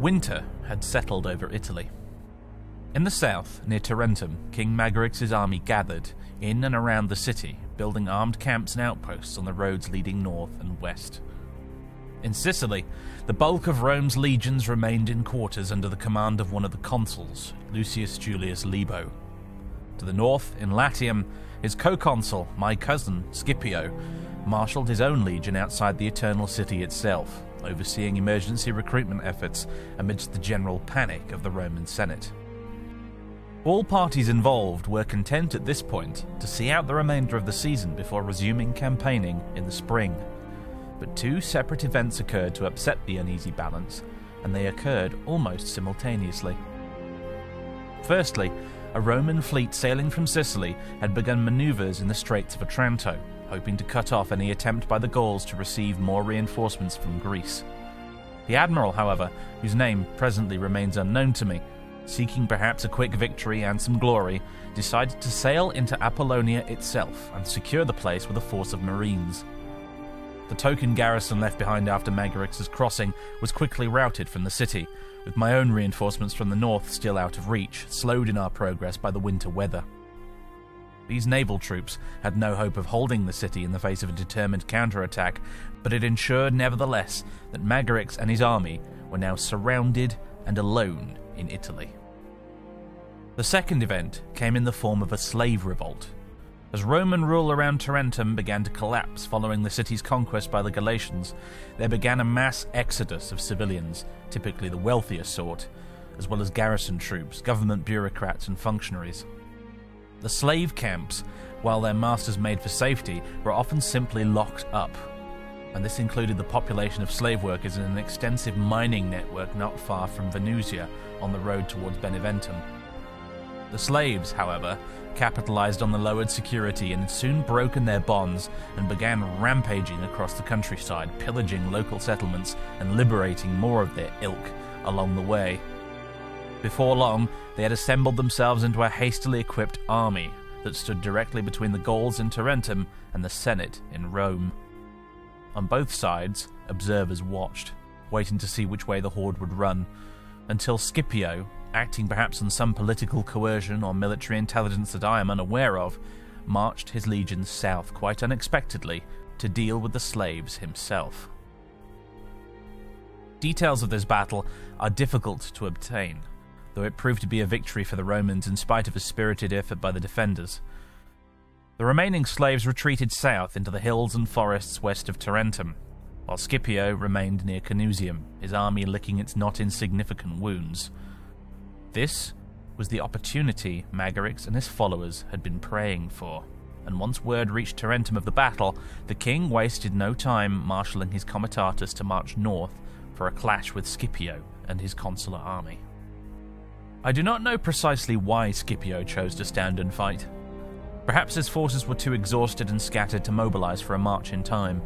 Winter had settled over Italy. In the south, near Tarentum, King Magarix's army gathered in and around the city, building armed camps and outposts on the roads leading north and west. In Sicily, the bulk of Rome's legions remained in quarters under the command of one of the consuls, Lucius Julius Libo. To the north, in Latium, his co-consul, my cousin, Scipio, marshalled his own legion outside the Eternal City itself, overseeing emergency recruitment efforts amidst the general panic of the Roman Senate. All parties involved were content at this point to see out the remainder of the season before resuming campaigning in the spring. But two separate events occurred to upset the uneasy balance, and they occurred almost simultaneously. Firstly, a Roman fleet sailing from Sicily had begun maneuvers in the Straits of Otranto, hoping to cut off any attempt by the Gauls to receive more reinforcements from Greece. The admiral, however, whose name presently remains unknown to me, seeking perhaps a quick victory and some glory, decided to sail into Apollonia itself and secure the place with a force of marines. The token garrison left behind after Magarix's crossing was quickly routed from the city, with my own reinforcements from the north still out of reach, slowed in our progress by the winter weather. These naval troops had no hope of holding the city in the face of a determined counterattack, but it ensured nevertheless that Magarix and his army were now surrounded and alone in Italy. The second event came in the form of a slave revolt. As Roman rule around Tarentum began to collapse following the city's conquest by the Galatians, there began a mass exodus of civilians, typically the wealthier sort, as well as garrison troops, government bureaucrats, and functionaries. The slave camps, while their masters made for safety, were often simply locked up, and this included the population of slave workers in an extensive mining network not far from Venusia on the road towards Beneventum. The slaves, however, capitalized on the lowered security and had soon broken their bonds and began rampaging across the countryside, pillaging local settlements and liberating more of their ilk along the way. Before long, they had assembled themselves into a hastily equipped army that stood directly between the Gauls in Tarentum and the Senate in Rome. On both sides, observers watched, waiting to see which way the horde would run, until Scipio, acting perhaps on some political coercion or military intelligence that I am unaware of, marched his legions south quite unexpectedly to deal with the slaves himself. Details of this battle are difficult to obtain, though it proved to be a victory for the Romans in spite of a spirited effort by the defenders. The remaining slaves retreated south into the hills and forests west of Tarentum, while Scipio remained near Canusium, his army licking its not insignificant wounds. This was the opportunity Magarix and his followers had been praying for, and once word reached Tarentum of the battle, the king wasted no time marshalling his comitatus to march north for a clash with Scipio and his consular army. I do not know precisely why Scipio chose to stand and fight. Perhaps his forces were too exhausted and scattered to mobilize for a march in time.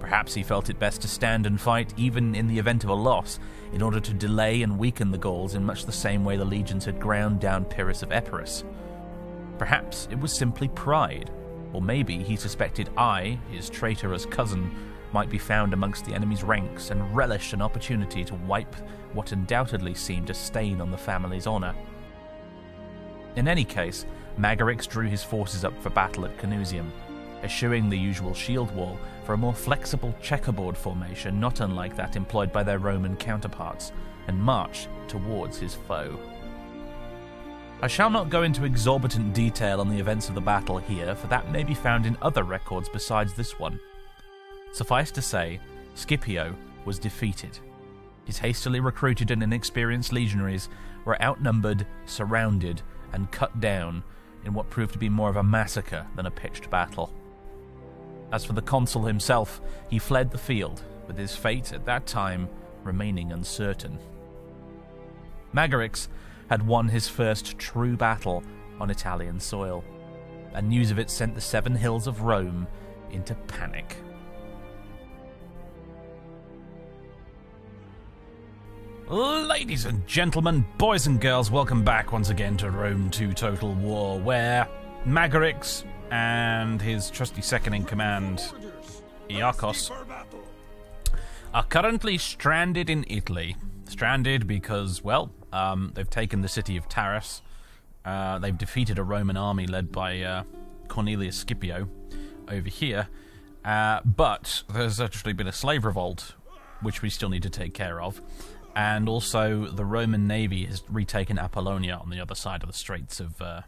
Perhaps he felt it best to stand and fight even in the event of a loss, in order to delay and weaken the Gauls in much the same way the legions had ground down Pyrrhus of Epirus. Perhaps it was simply pride, or maybe he suspected I, his traitorous cousin, might be found amongst the enemy's ranks and relish an opportunity to wipe what undoubtedly seemed a stain on the family's honour. In any case, Magarix drew his forces up for battle at Canusium, eschewing the usual shield wall for a more flexible checkerboard formation not unlike that employed by their Roman counterparts, and marched towards his foe. I shall not go into exorbitant detail on the events of the battle here, for that may be found in other records besides this one. Suffice to say, Scipio was defeated. His hastily recruited and inexperienced legionaries were outnumbered, surrounded, and cut down in what proved to be more of a massacre than a pitched battle. As for the consul himself, he fled the field, with his fate at that time remaining uncertain. Magarix had won his first true battle on Italian soil, and news of it sent the seven hills of Rome into panic. Ladies and gentlemen, boys and girls, welcome back once again to Rome 2 Total War, where Magarix and his trusty second in command, Iarchos, are currently stranded in Italy. Stranded because, well, um, they've taken the city of Taras. Uh, they've defeated a Roman army led by uh, Cornelius Scipio over here. Uh, but there's actually been a slave revolt, which we still need to take care of. And also, the Roman navy has retaken Apollonia on the other side of the Straits of. Uh,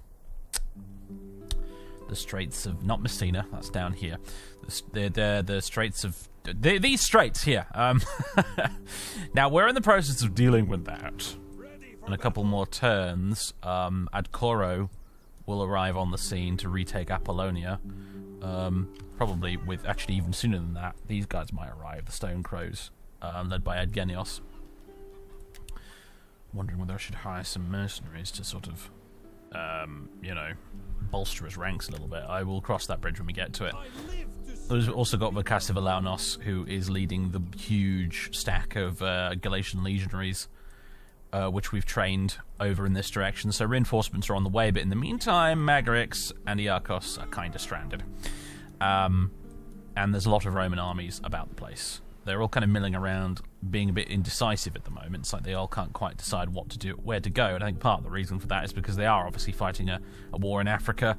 the Straits of. Not Messina, that's down here. The, the, the Straits of. The, these straits here. Um, now, we're in the process of dealing with that. In a couple more turns, um, Adcoro will arrive on the scene to retake Apollonia. Um, probably with actually even sooner than that, these guys might arrive, the Stone Crows, um, led by Edgenios. Wondering whether I should hire some mercenaries to sort of, um, you know, bolster his ranks a little bit. I will cross that bridge when we get to it. We've also got Vocas of Alaunos, who is leading the huge stack of uh, Galatian legionaries, uh, which we've trained over in this direction. So reinforcements are on the way, but in the meantime, Magarix and Iarchos are kind of stranded. Um, and there's a lot of Roman armies about the place. They're all kind of milling around, being a bit indecisive at the moment. It's like they all can't quite decide what to do, where to go. And I think part of the reason for that is because they are obviously fighting a, a war in Africa.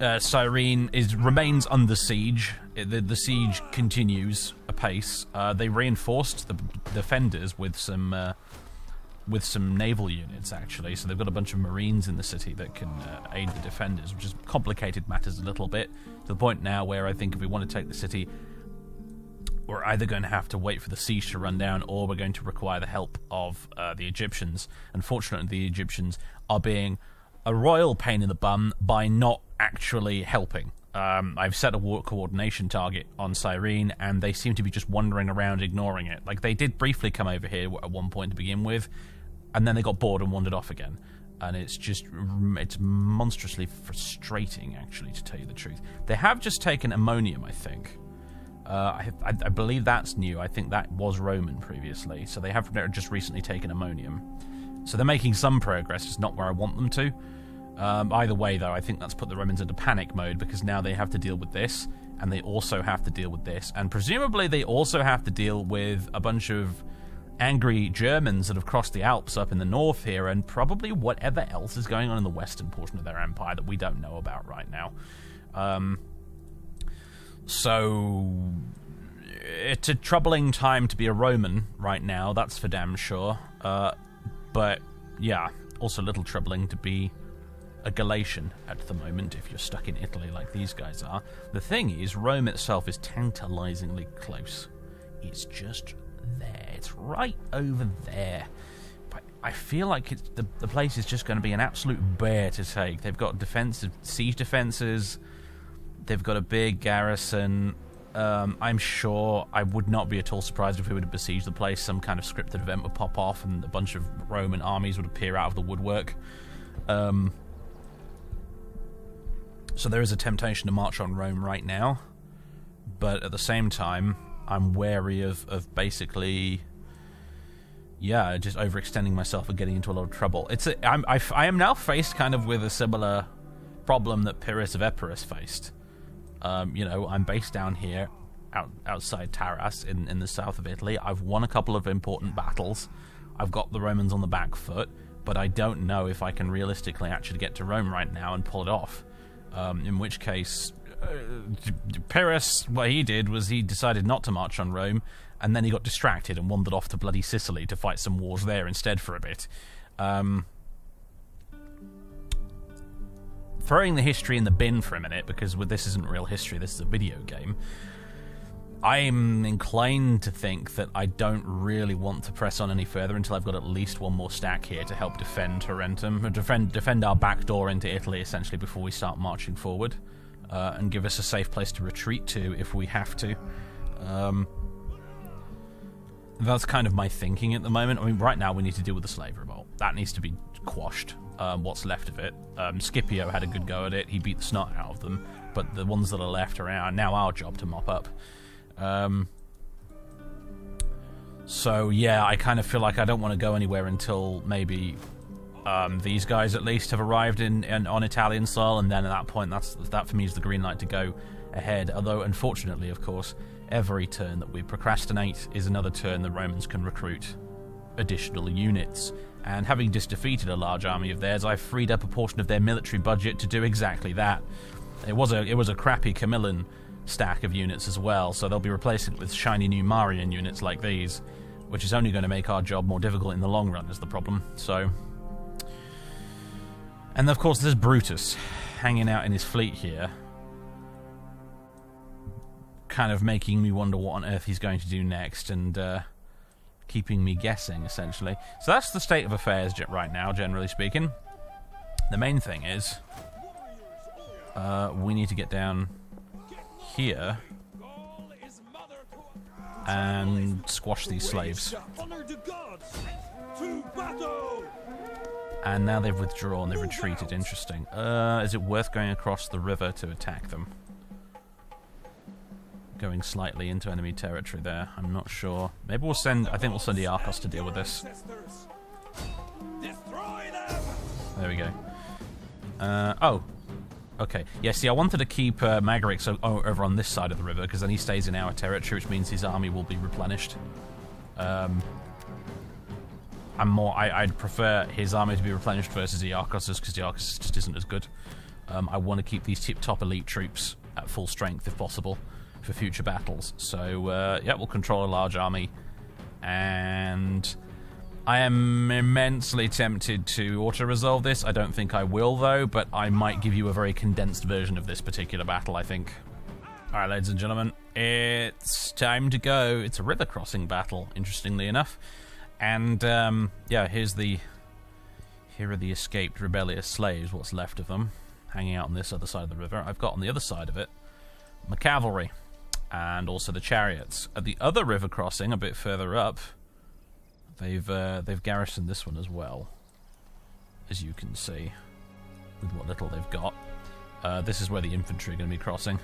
Uh, Cyrene is remains under siege. The, the, siege continues apace. Uh, they reinforced the defenders with some uh, with some naval units actually. So they've got a bunch of marines in the city that can uh, aid the defenders, which has complicated matters a little bit to the point now where I think if we want to take the city, we're either going to have to wait for the siege to run down, or we're going to require the help of uh, the Egyptians. Unfortunately, the Egyptians are being a royal pain in the bum by not actually helping. Um, I've set a war coordination target on Cyrene, and they seem to be just wandering around ignoring it. Like they did briefly come over here at one point to begin with, and then they got bored and wandered off again. And it's just it's monstrously frustrating, actually, to tell you the truth. They have just taken Ammonium, I think. Uh, I, I, believe that's new. I think that was Roman previously, so they have just recently taken Ammonium. So they're making some progress, just not where I want them to. Um, either way, though, I think that's put the Romans into panic mode because now they have to deal with this, and they also have to deal with this, and presumably they also have to deal with a bunch of angry Germans that have crossed the Alps up in the north here, and probably whatever else is going on in the western portion of their empire that we don't know about right now. Um, so it's a troubling time to be a Roman right now, that's for damn sure. Uh, but yeah, also a little troubling to be a Galatian at the moment if you're stuck in Italy like these guys are. The thing is, Rome itself is tantalizingly close. It's just there. It's right over there. But I feel like the, the place is just going to be an absolute bear to take. They've got defensive siege defenses. They've got a big garrison. Um, I'm sure I would not be at all surprised if we were to besiege the place. Some kind of scripted event would pop off, and a bunch of Roman armies would appear out of the woodwork. Um, so there is a temptation to march on Rome right now, but at the same time, I'm wary of, of basically, yeah, just overextending myself and getting into a lot of trouble. It's a, I'm, I, I am now faced kind of with a similar problem that Pyrrhus of Epirus faced. Um, you know, I'm based down here, out, outside Taras in, in the south of Italy. I've won a couple of important battles. I've got the Romans on the back foot, but I don't know if I can realistically actually get to Rome right now and pull it off. Um, in which case, uh, Pyrrhus, what he did was he decided not to march on Rome, and then he got distracted and wandered off to bloody Sicily to fight some wars there instead for a bit. Um, throwing the history in the bin for a minute, because this isn't real history, this is a video game. I'm inclined to think that I don't really want to press on any further until I've got at least one more stack here to help defend Tarentum, defend defend our back door into Italy essentially before we start marching forward, uh, and give us a safe place to retreat to if we have to. Um, that's kind of my thinking at the moment. I mean, right now we need to deal with the slave revolt. That needs to be quashed. Um, what's left of it. Um, Scipio had a good go at it. He beat the snot out of them, but the ones that are left are now our job to mop up. Um, so yeah, I kind of feel like I don't want to go anywhere until maybe um, these guys at least have arrived in, in, on Italian soil, and then at that point, that's that for me is the green light to go ahead. Although unfortunately, of course, every turn that we procrastinate is another turn the Romans can recruit additional units. And having just defeated a large army of theirs, I've freed up a portion of their military budget to do exactly that. It was a it was a crappy Camillan stack of units as well, so they'll be replacing it with shiny new Marian units like these, which is only going to make our job more difficult in the long run. Is the problem? So, and of course there's Brutus hanging out in his fleet here, kind of making me wonder what on earth he's going to do next, and. Uh, keeping me guessing, essentially. So that's the state of affairs right now, generally speaking. The main thing is, uh, we need to get down here and squash these slaves. And now they've withdrawn, they've retreated. Interesting. Uh, is it worth going across the river to attack them? Going slightly into enemy territory there. I'm not sure. Maybe we'll send... I think we'll send Iarchos to deal with this. There we go. Uh, oh. Okay. Yeah, see, I wanted to keep uh, Magarix over on this side of the river, because then he stays in our territory, which means his army will be replenished. Um, I'm more... I, would prefer his army to be replenished versus Iarchos's, because the Arcos just isn't as good. Um, I want to keep these tip-top elite troops at full strength, if possible for future battles. So, uh, yeah, we'll control a large army. And I am immensely tempted to auto-resolve this. I don't think I will, though, but I might give you a very condensed version of this particular battle, I think. Alright, ladies and gentlemen, it's time to go. It's a river crossing battle, interestingly enough. And, um, yeah, here's the... Here are the escaped rebellious slaves, what's left of them, hanging out on this other side of the river. I've got on the other side of it my cavalry and also the chariots. At the other river crossing, a bit further up, they've uh, they've garrisoned this one as well, as you can see, with what little they've got. Uh, this is where the infantry are going to be crossing.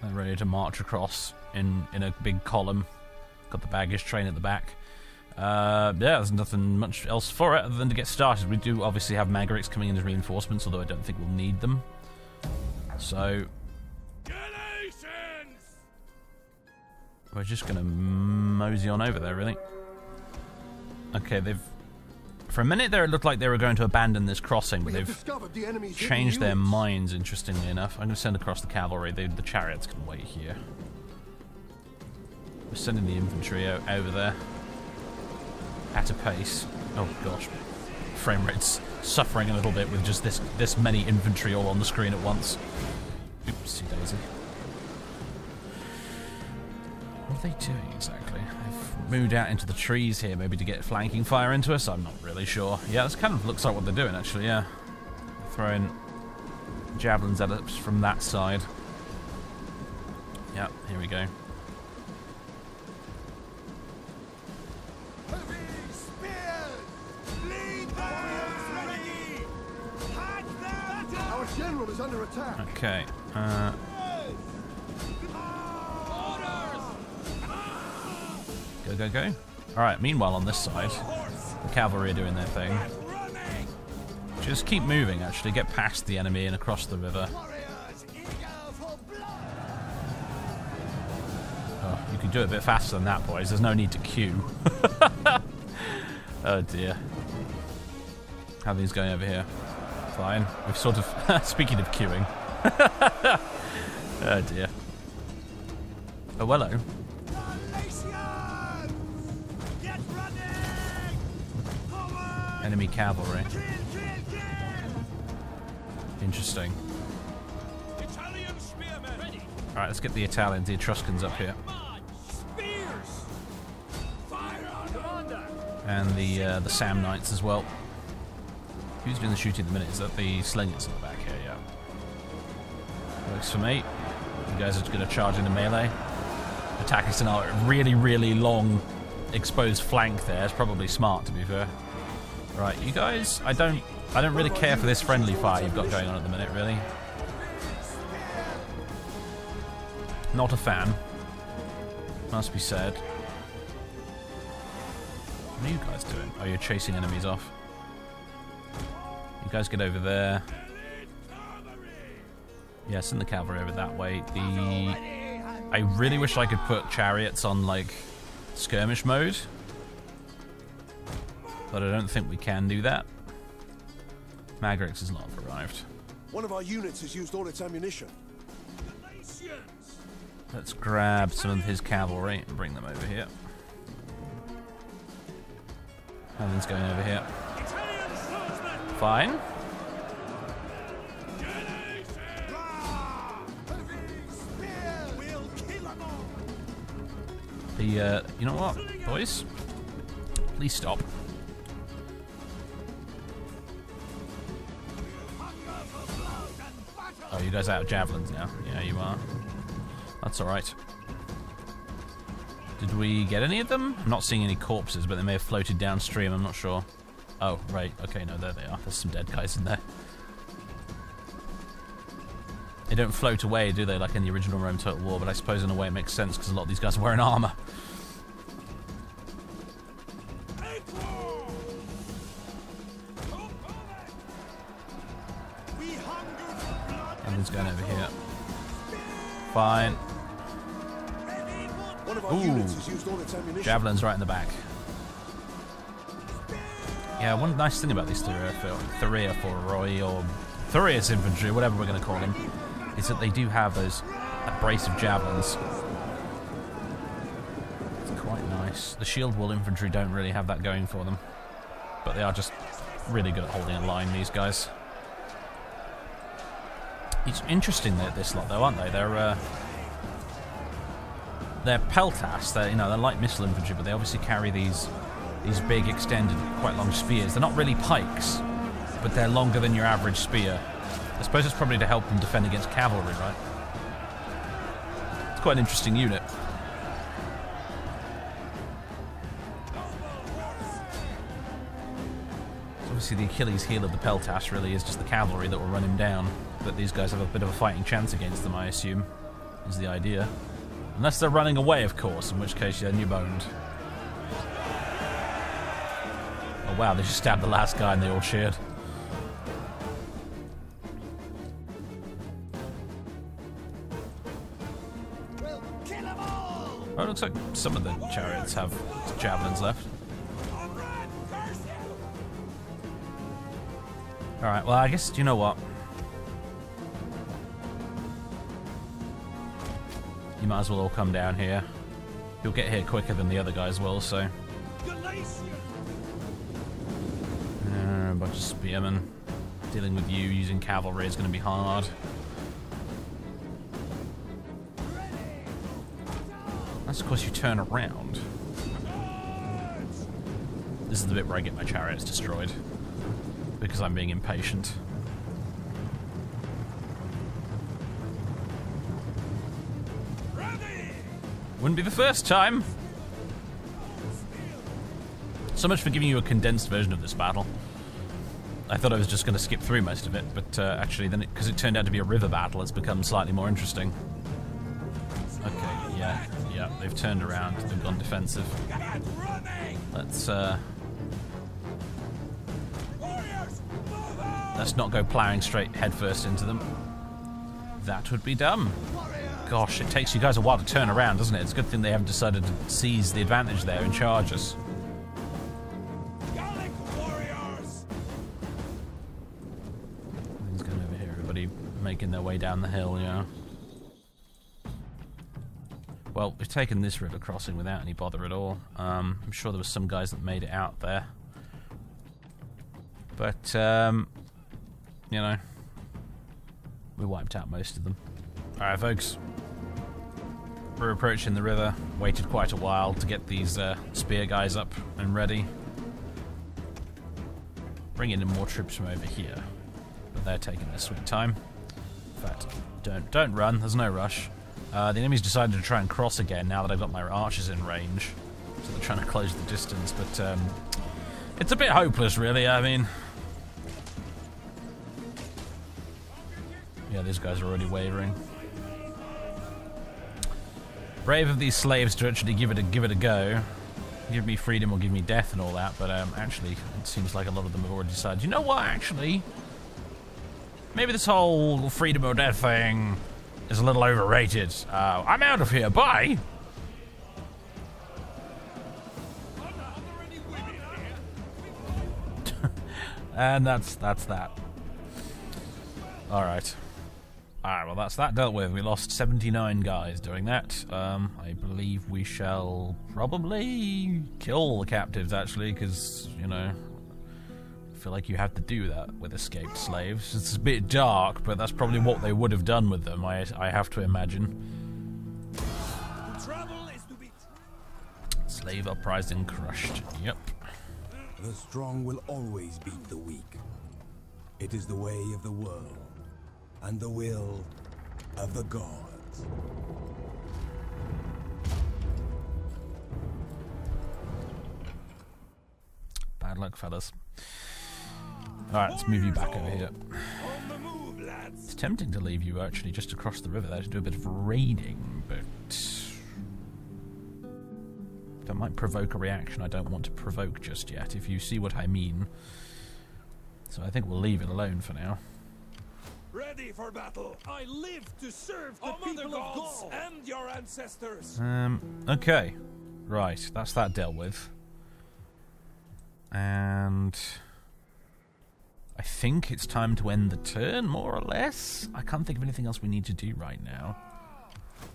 They're ready to march across in in a big column. Got the baggage train at the back. Uh, yeah, there's nothing much else for it other than to get started. We do obviously have Magarix coming in as reinforcements, although I don't think we'll need them. So We're just going to mosey on over there, really. Okay, they've... For a minute there, it looked like they were going to abandon this crossing, but they've the changed their minds, interestingly enough. I'm going to send across the cavalry. They, the chariots can wait here. We're sending the infantry over there. At a pace. Oh, gosh. Frame rate's suffering a little bit with just this, this many infantry all on the screen at once. Oopsie daisy. What are they doing exactly? They've moved out into the trees here, maybe to get flanking fire into us? I'm not really sure. Yeah, this kind of looks like what they're doing, actually, yeah. Throwing javelins at us from that side. Yep, here we go. Okay. Uh, Go, go. Alright, meanwhile on this side, the cavalry are doing their thing. Just keep moving, actually. Get past the enemy and across the river. Oh, you can do it a bit faster than that, boys. There's no need to queue. oh, dear. How these going over here? Fine. We've sort of... Speaking of queuing. oh, dear. Oh, hello. Enemy cavalry. Interesting. Alright, let's get the Italians, the Etruscans up here. And the uh, the Samnites as well. Who's doing the shooting at the minute? Is that the Slingers in the back here? Yeah. Works for me. You guys are going to charge into melee. Attacking scenario. Really, really long exposed flank there. It's probably smart, to be fair. Right, you guys, I don't I don't really care for this friendly fire you've got going on at the minute, really. Not a fan. Must be said. What are you guys doing? Oh, you're chasing enemies off. You guys get over there. Yeah, send the cavalry over that way. The I really wish I could put chariots on, like, skirmish mode. But I don't think we can do that. Magarix has not arrived. One of our units has used all its ammunition. Let's grab some of his cavalry and bring them over here. Helen's going over here. Fine. The, uh, you know what, boys? Please stop. You guys out of javelins now? Yeah, you are. That's alright. Did we get any of them? I'm not seeing any corpses, but they may have floated downstream, I'm not sure. Oh, right. Okay, no, there they are. There's some dead guys in there. They don't float away, do they, like in the original Rome Total War, but I suppose in a way it makes sense because a lot of these guys are wearing armor. Fine. Of Ooh. units has used all its ammunition. Javelin's right in the back. Yeah, one nice thing about these Thuria for for Roy or Thuria's infantry, whatever we're going to call them, is that they do have those abrasive javelins. It's quite nice. The shield wall infantry don't really have that going for them, but they are just really good at holding a line. These guys. It's interesting that this lot, though, aren't they? They're uh, they're peltasts. They're you know they're light missile infantry, but they obviously carry these these big, extended, quite long spears. They're not really pikes, but they're longer than your average spear. I suppose it's probably to help them defend against cavalry, right? It's quite an interesting unit. Obviously, the Achilles heel of the Peltasts really is just the cavalry that will run him down. But these guys have a bit of a fighting chance against them, I assume, is the idea. Unless they're running away, of course, in which case you're new boned. Oh wow, they just stabbed the last guy and they all cheered. Oh, it looks like some of the chariots have javelins left. Alright, well, I guess, you know what? Might as well all come down here. You'll get here quicker than the other guys will, so. Uh, a bunch of spearmen. Dealing with you using cavalry is going to be hard. That's of course you turn around. This is the bit where I get my chariots destroyed. Because I'm being impatient. Wouldn't be the first time. So much for giving you a condensed version of this battle. I thought I was just going to skip through most of it, but uh, actually, then because it, turned out to be a river battle, it's become slightly more interesting. Okay, yeah, yeah, they've turned around, they've gone defensive. Let's uh, let's not go ploughing straight headfirst into them. That would be dumb. Gosh, it takes you guys a while to turn around, doesn't it? It's a good thing they haven't decided to seize the advantage there and charge us. Things going over here. Everybody making their way down the hill, yeah. Well, we've taken this river crossing without any bother at all. Um, I'm sure there was some guys that made it out there. But, um, you know, we wiped out most of them. Alright, folks. We're approaching the river. Waited quite a while to get these uh, spear guys up and ready. Bringing in more troops from over here. But they're taking their sweet time. In fact, don't don't run. There's no rush. Uh, the enemy's decided to try and cross again now that I've got my archers in range. So they're trying to close the distance, but um, it's a bit hopeless, really. I mean, yeah, these guys are already wavering. Brave of these slaves to actually give it a give it a go. Give me freedom or give me death and all that, but um, actually, it seems like a lot of them have already decided. You know what? Actually, maybe this whole freedom or death thing is a little overrated. Uh, I'm out of here. Bye. and that's that's that. All right. Alright, well that's that dealt with. We lost 79 guys doing that. Um, I believe we shall probably kill the captives, actually, because, you know, I feel like you have to do that with escaped slaves. It's a bit dark, but that's probably what they would have done with them, I, I have to imagine. Slave uprising crushed. Yep. The strong will always beat the weak. It is the way of the world and the will of the gods. Bad luck, fellas. Alright, let's move you back over here. It's tempting to leave you actually just across the river there to do a bit of raiding, but that might provoke a reaction I don't want to provoke just yet, if you see what I mean. So I think we'll leave it alone for now. Ready for battle. I live to serve the people of Gaul and your ancestors. Um, okay. Right, that's that dealt with. And I think it's time to end the turn, more or less. I can't think of anything else we need to do right now.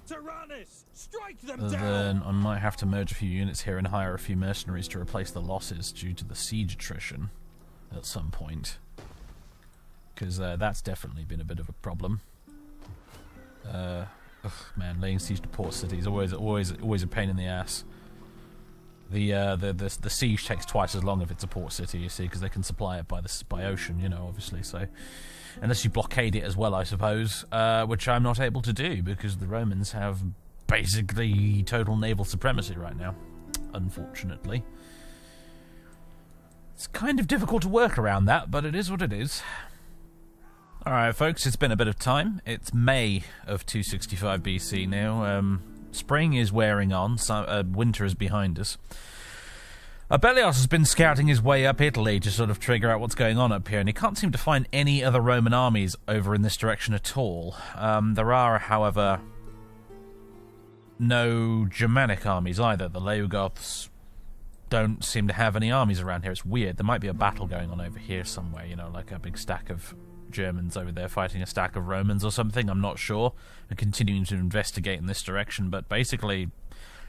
Tyrannus, strike them Other down. than I might have to merge a few units here and hire a few mercenaries to replace the losses due to the siege attrition at some point. Because uh, that's definitely been a bit of a problem. Uh, ugh, man, laying siege to port cities always, always, always a pain in the ass. The, uh, the the the siege takes twice as long if it's a port city, you see, because they can supply it by the by ocean, you know, obviously. So, unless you blockade it as well, I suppose, uh, which I'm not able to do because the Romans have basically total naval supremacy right now, unfortunately. It's kind of difficult to work around that, but it is what it is. Alright, folks, it's been a bit of time. It's May of 265 BC now. Um, spring is wearing on, so, uh, winter is behind us. Abelios has been scouting his way up Italy to sort of trigger out what's going on up here, and he can't seem to find any other Roman armies over in this direction at all. Um, there are, however, no Germanic armies either. The Leugoths don't seem to have any armies around here. It's weird. There might be a battle going on over here somewhere, you know, like a big stack of Germans over there fighting a stack of Romans or something. I'm not sure. I'm continuing to investigate in this direction, but basically,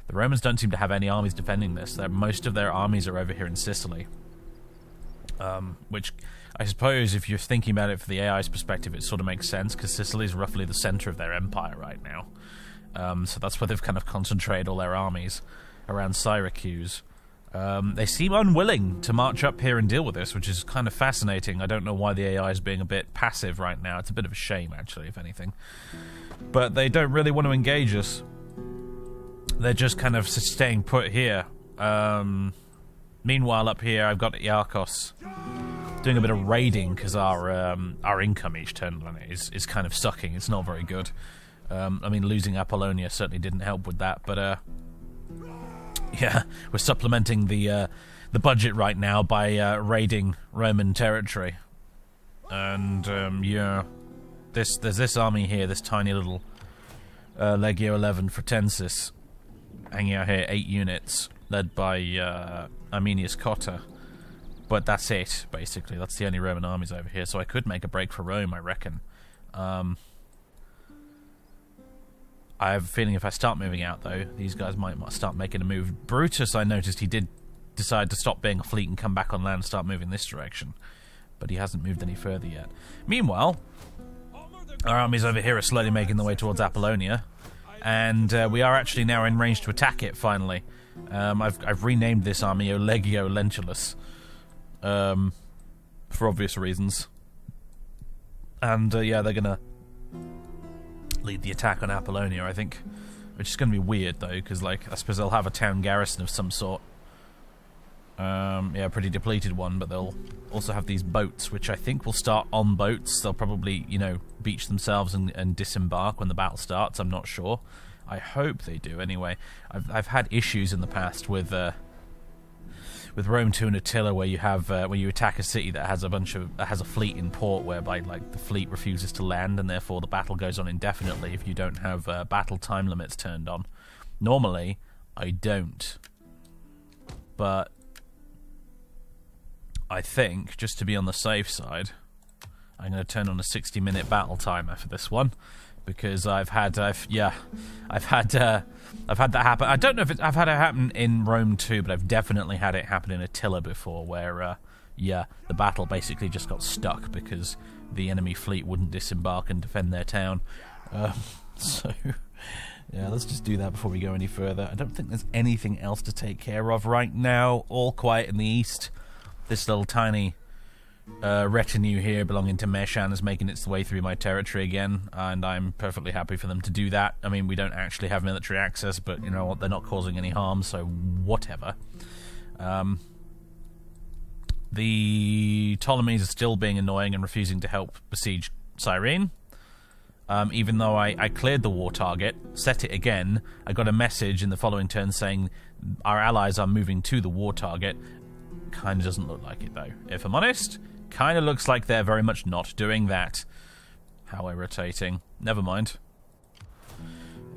the Romans don't seem to have any armies defending this. They're, most of their armies are over here in Sicily. Um, which I suppose, if you're thinking about it from the AI's perspective, it sort of makes sense because Sicily is roughly the center of their empire right now. Um, so that's where they've kind of concentrated all their armies around Syracuse. Um, they seem unwilling to march up here and deal with this, which is kind of fascinating. I don't know why the AI is being a bit passive right now. It's a bit of a shame, actually, if anything. But they don't really want to engage us. They're just kind of staying put here. Um, meanwhile, up here, I've got Iarchos doing a bit of raiding because our um, our income each turn is, is kind of sucking. It's not very good. Um, I mean, losing Apollonia certainly didn't help with that, but uh, yeah, we're supplementing the uh, the budget right now by uh, raiding Roman territory, and um, yeah, this there's this army here, this tiny little uh, Legio 11 Fretensis, hanging out here, eight units, led by uh, Arminius Cotta. But that's it, basically. That's the only Roman armies over here. So I could make a break for Rome, I reckon. Um, I have a feeling if I start moving out, though, these guys might start making a move. Brutus, I noticed he did decide to stop being a fleet and come back on land and start moving this direction. But he hasn't moved any further yet. Meanwhile, our armies over here are slowly making their way towards Apollonia. And uh, we are actually now in range to attack it, finally. Um, I've, I've renamed this army Olegio Lentulus. Um, for obvious reasons. And uh, yeah, they're gonna lead the attack on Apollonia, I think. Which is going to be weird, though, because, like, I suppose they'll have a town garrison of some sort. Um, yeah, a pretty depleted one, but they'll also have these boats, which I think will start on boats. They'll probably, you know, beach themselves and, and disembark when the battle starts. I'm not sure. I hope they do, anyway. I've, I've had issues in the past with, uh, with Rome 2 and Attila, where you have uh, where you attack a city that has a bunch of has a fleet in port, whereby like the fleet refuses to land, and therefore the battle goes on indefinitely if you don't have uh, battle time limits turned on. Normally, I don't, but I think just to be on the safe side, I'm going to turn on a 60 minute battle timer for this one because I've had, I've yeah, I've had, uh, I've had that happen. I don't know if it, I've had it happen in Rome 2, but I've definitely had it happen in Attila before, where uh, yeah, the battle basically just got stuck because the enemy fleet wouldn't disembark and defend their town. Um, so yeah, let's just do that before we go any further. I don't think there's anything else to take care of right now. All quiet in the east. This little tiny uh, retinue here belonging to Meshan is making its way through my territory again, and I'm perfectly happy for them to do that. I mean, we don't actually have military access, but you know what? They're not causing any harm, so whatever. Um, the Ptolemies are still being annoying and refusing to help besiege Cyrene. Um, even though I, I cleared the war target, set it again, I got a message in the following turn saying our allies are moving to the war target. Kind of doesn't look like it though, if I'm honest. Kind of looks like they're very much not doing that. How irritating. Never mind.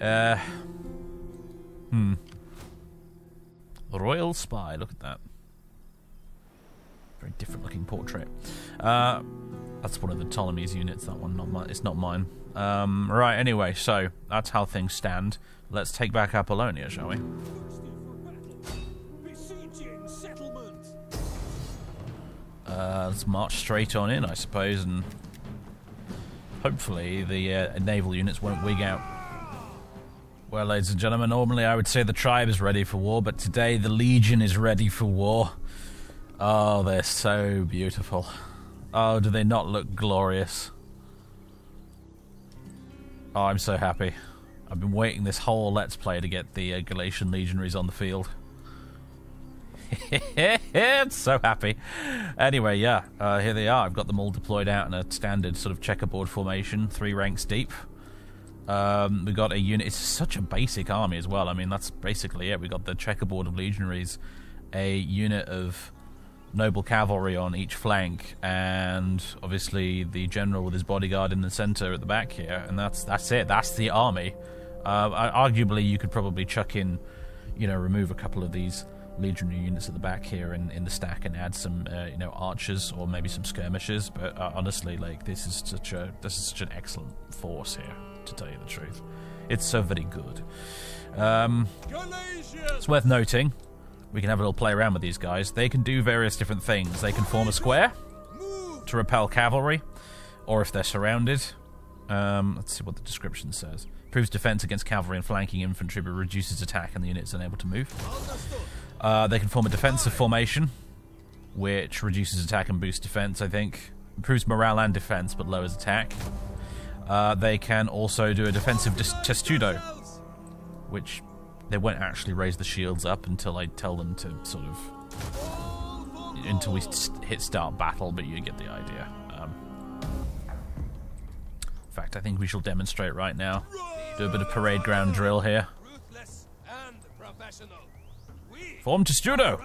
Uh. Hmm. Royal Spy, look at that. Very different looking portrait. Uh, that's one of the Ptolemy's units, that one. Not mine. It's not mine. Um, right, anyway, so that's how things stand. Let's take back Apollonia, shall we? Uh, let's march straight on in, I suppose, and hopefully the uh, naval units won't wig out. Well, ladies and gentlemen, normally I would say the tribe is ready for war, but today the legion is ready for war. Oh, they're so beautiful. Oh, do they not look glorious? Oh, I'm so happy. I've been waiting this whole Let's Play to get the uh, Galatian legionaries on the field. so happy. Anyway, yeah, uh, here they are. I've got them all deployed out in a standard sort of checkerboard formation, three ranks deep. Um, we got a unit. It's such a basic army as well. I mean, that's basically it. We got the checkerboard of legionaries, a unit of noble cavalry on each flank, and obviously the general with his bodyguard in the center at the back here. And that's that's it. That's the army. Uh, arguably, you could probably chuck in, you know, remove a couple of these legionary units at the back here in, in the stack and add some uh, you know archers or maybe some skirmishers. But uh, honestly, like this is such a this is such an excellent force here. To tell you the truth, it's so very good. Um, it's worth noting. We can have a little play around with these guys. They can do various different things. They can form a square to repel cavalry, or if they're surrounded. Um, let's see what the description says. Proves defense against cavalry and flanking infantry, but reduces attack and the unit's unable to move. Uh, they can form a defensive formation, which reduces attack and boosts defense, I think. Improves morale and defense, but lowers attack. Uh, they can also do a defensive testudo, which they won't actually raise the shields up until I tell them to sort of... until we hit start battle, but you get the idea. Um, in fact, I think we shall demonstrate right now. Do a bit of parade ground drill here. Form testudo.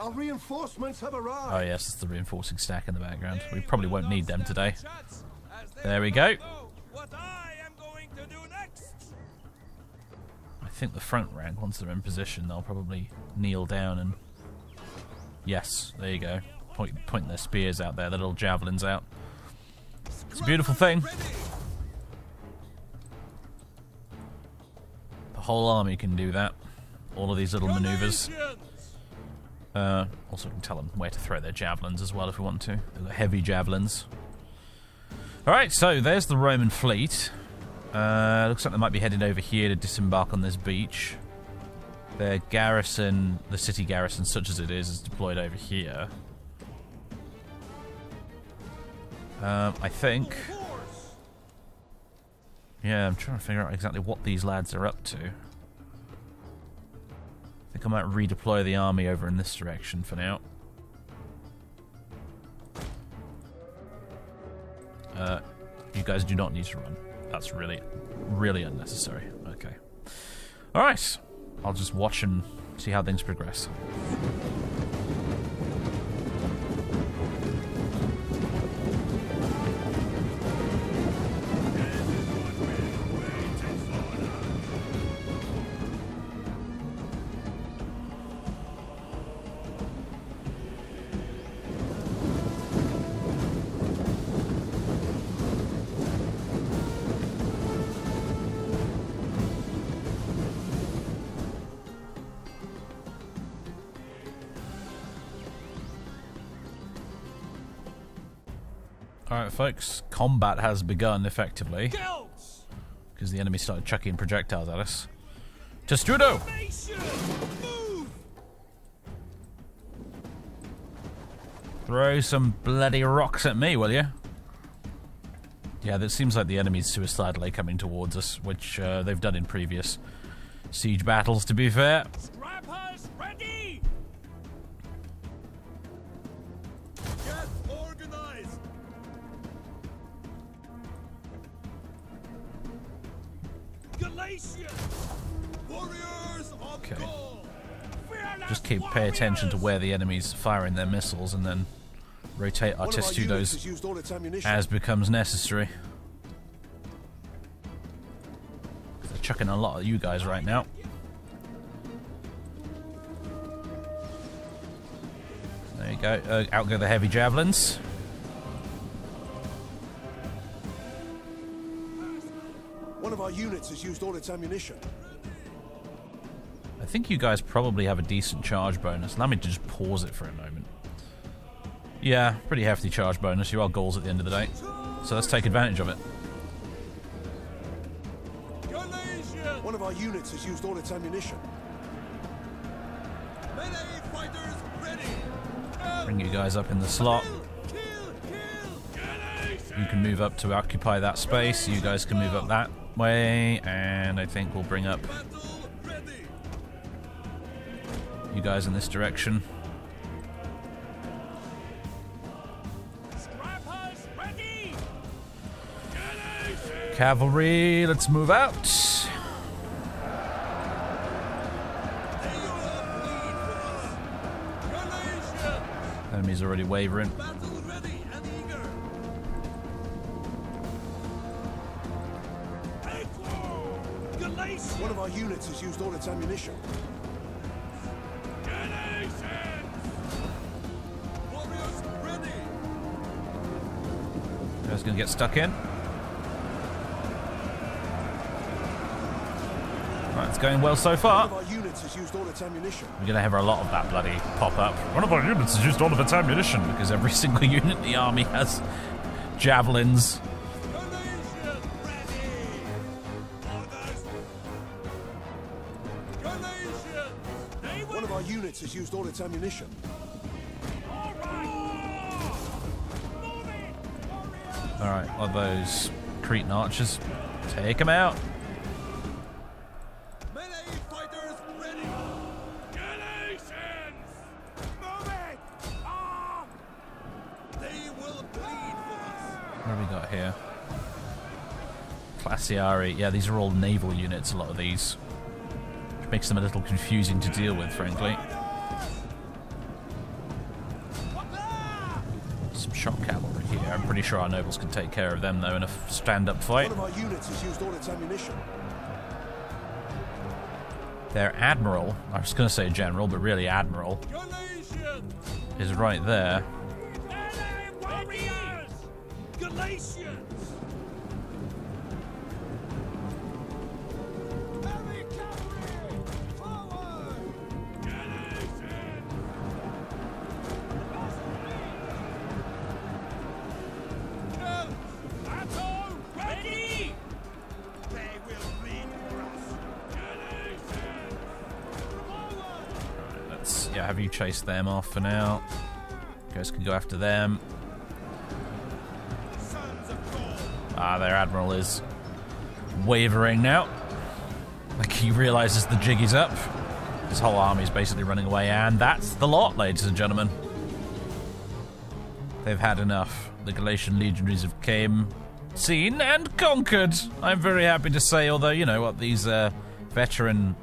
Our reinforcements have arrived. Oh yes, it's the reinforcing stack in the background. We probably won't need them today. There we go. I think the front rank, once they're in position, they'll probably kneel down and... Yes, there you go. Point, point their spears out there, their little javelins out. It's a beautiful thing. Whole army can do that. All of these little maneuvers. Uh, also, can tell them where to throw their javelins as well if we want to. They've got heavy javelins. Alright, so there's the Roman fleet. Uh, looks like they might be heading over here to disembark on this beach. Their garrison, the city garrison, such as it is, is deployed over here. Um, I think yeah, I'm trying to figure out exactly what these lads are up to. I think I might redeploy the army over in this direction for now. Uh, you guys do not need to run. That's really, really unnecessary. Okay. Alright. I'll just watch and see how things progress. Alright, folks, combat has begun effectively. Because the enemy started chucking projectiles at us. Testudo! Throw some bloody rocks at me, will you? Yeah, that seems like the enemy's suicidally coming towards us, which uh, they've done in previous siege battles, to be fair. Okay. Just keep pay attention to where the enemy's firing their missiles and then rotate our One of our units testudos has used all its ammunition. as becomes necessary. They're chucking a lot at you guys right now. There you go. Uh, out go the heavy javelins. One of our units has used all its ammunition. I think you guys probably have a decent charge bonus. Let me just pause it for a moment. Yeah, pretty hefty charge bonus. You are Gauls at the end of the day. So let's take advantage of it. One of our units has used all its ammunition. Melee fighters ready! Bring you guys up in the slot. Kill! Kill! Galatians! You can move up to occupy that space. You guys can move up that way. And I think we'll bring up you guys in this direction. Scrappers ready! Galatians! Cavalry, let's move out. They will bleed for us! Galatians! Enemy's already wavering. Battle ready and eager! Equal! Galatians! One of our units has used all its ammunition. Galatians! Warriors ready! You guys gonna get stuck in. Right, it's going well so One far. of our units has used all its ammunition. We're gonna have a lot of that bloody pop up. One of our units has used all of its ammunition because every single unit in the army has javelins. Its ammunition. All right, All right are those Cretan archers? Take them out. Melee fighters ready! Galatians! Moving! Ah! They will bleed for us! What have we got here? Classiarii. Yeah, these are all naval units, a lot of these. Which makes them a little confusing to deal with, frankly. Pretty sure our nobles can take care of them, though, in a stand-up fight. One of our units has used all its ammunition. Their admiral, I was going to say general, but really admiral, is right there. Chase them off for now. Guys can go after them. Ah, their admiral is wavering now. Like he realizes the jig is up. His whole army is basically running away, and that's the lot, ladies and gentlemen. They've had enough. The Galatian legionaries have came, seen, and conquered. I'm very happy to say, although you know what, these uh, veteran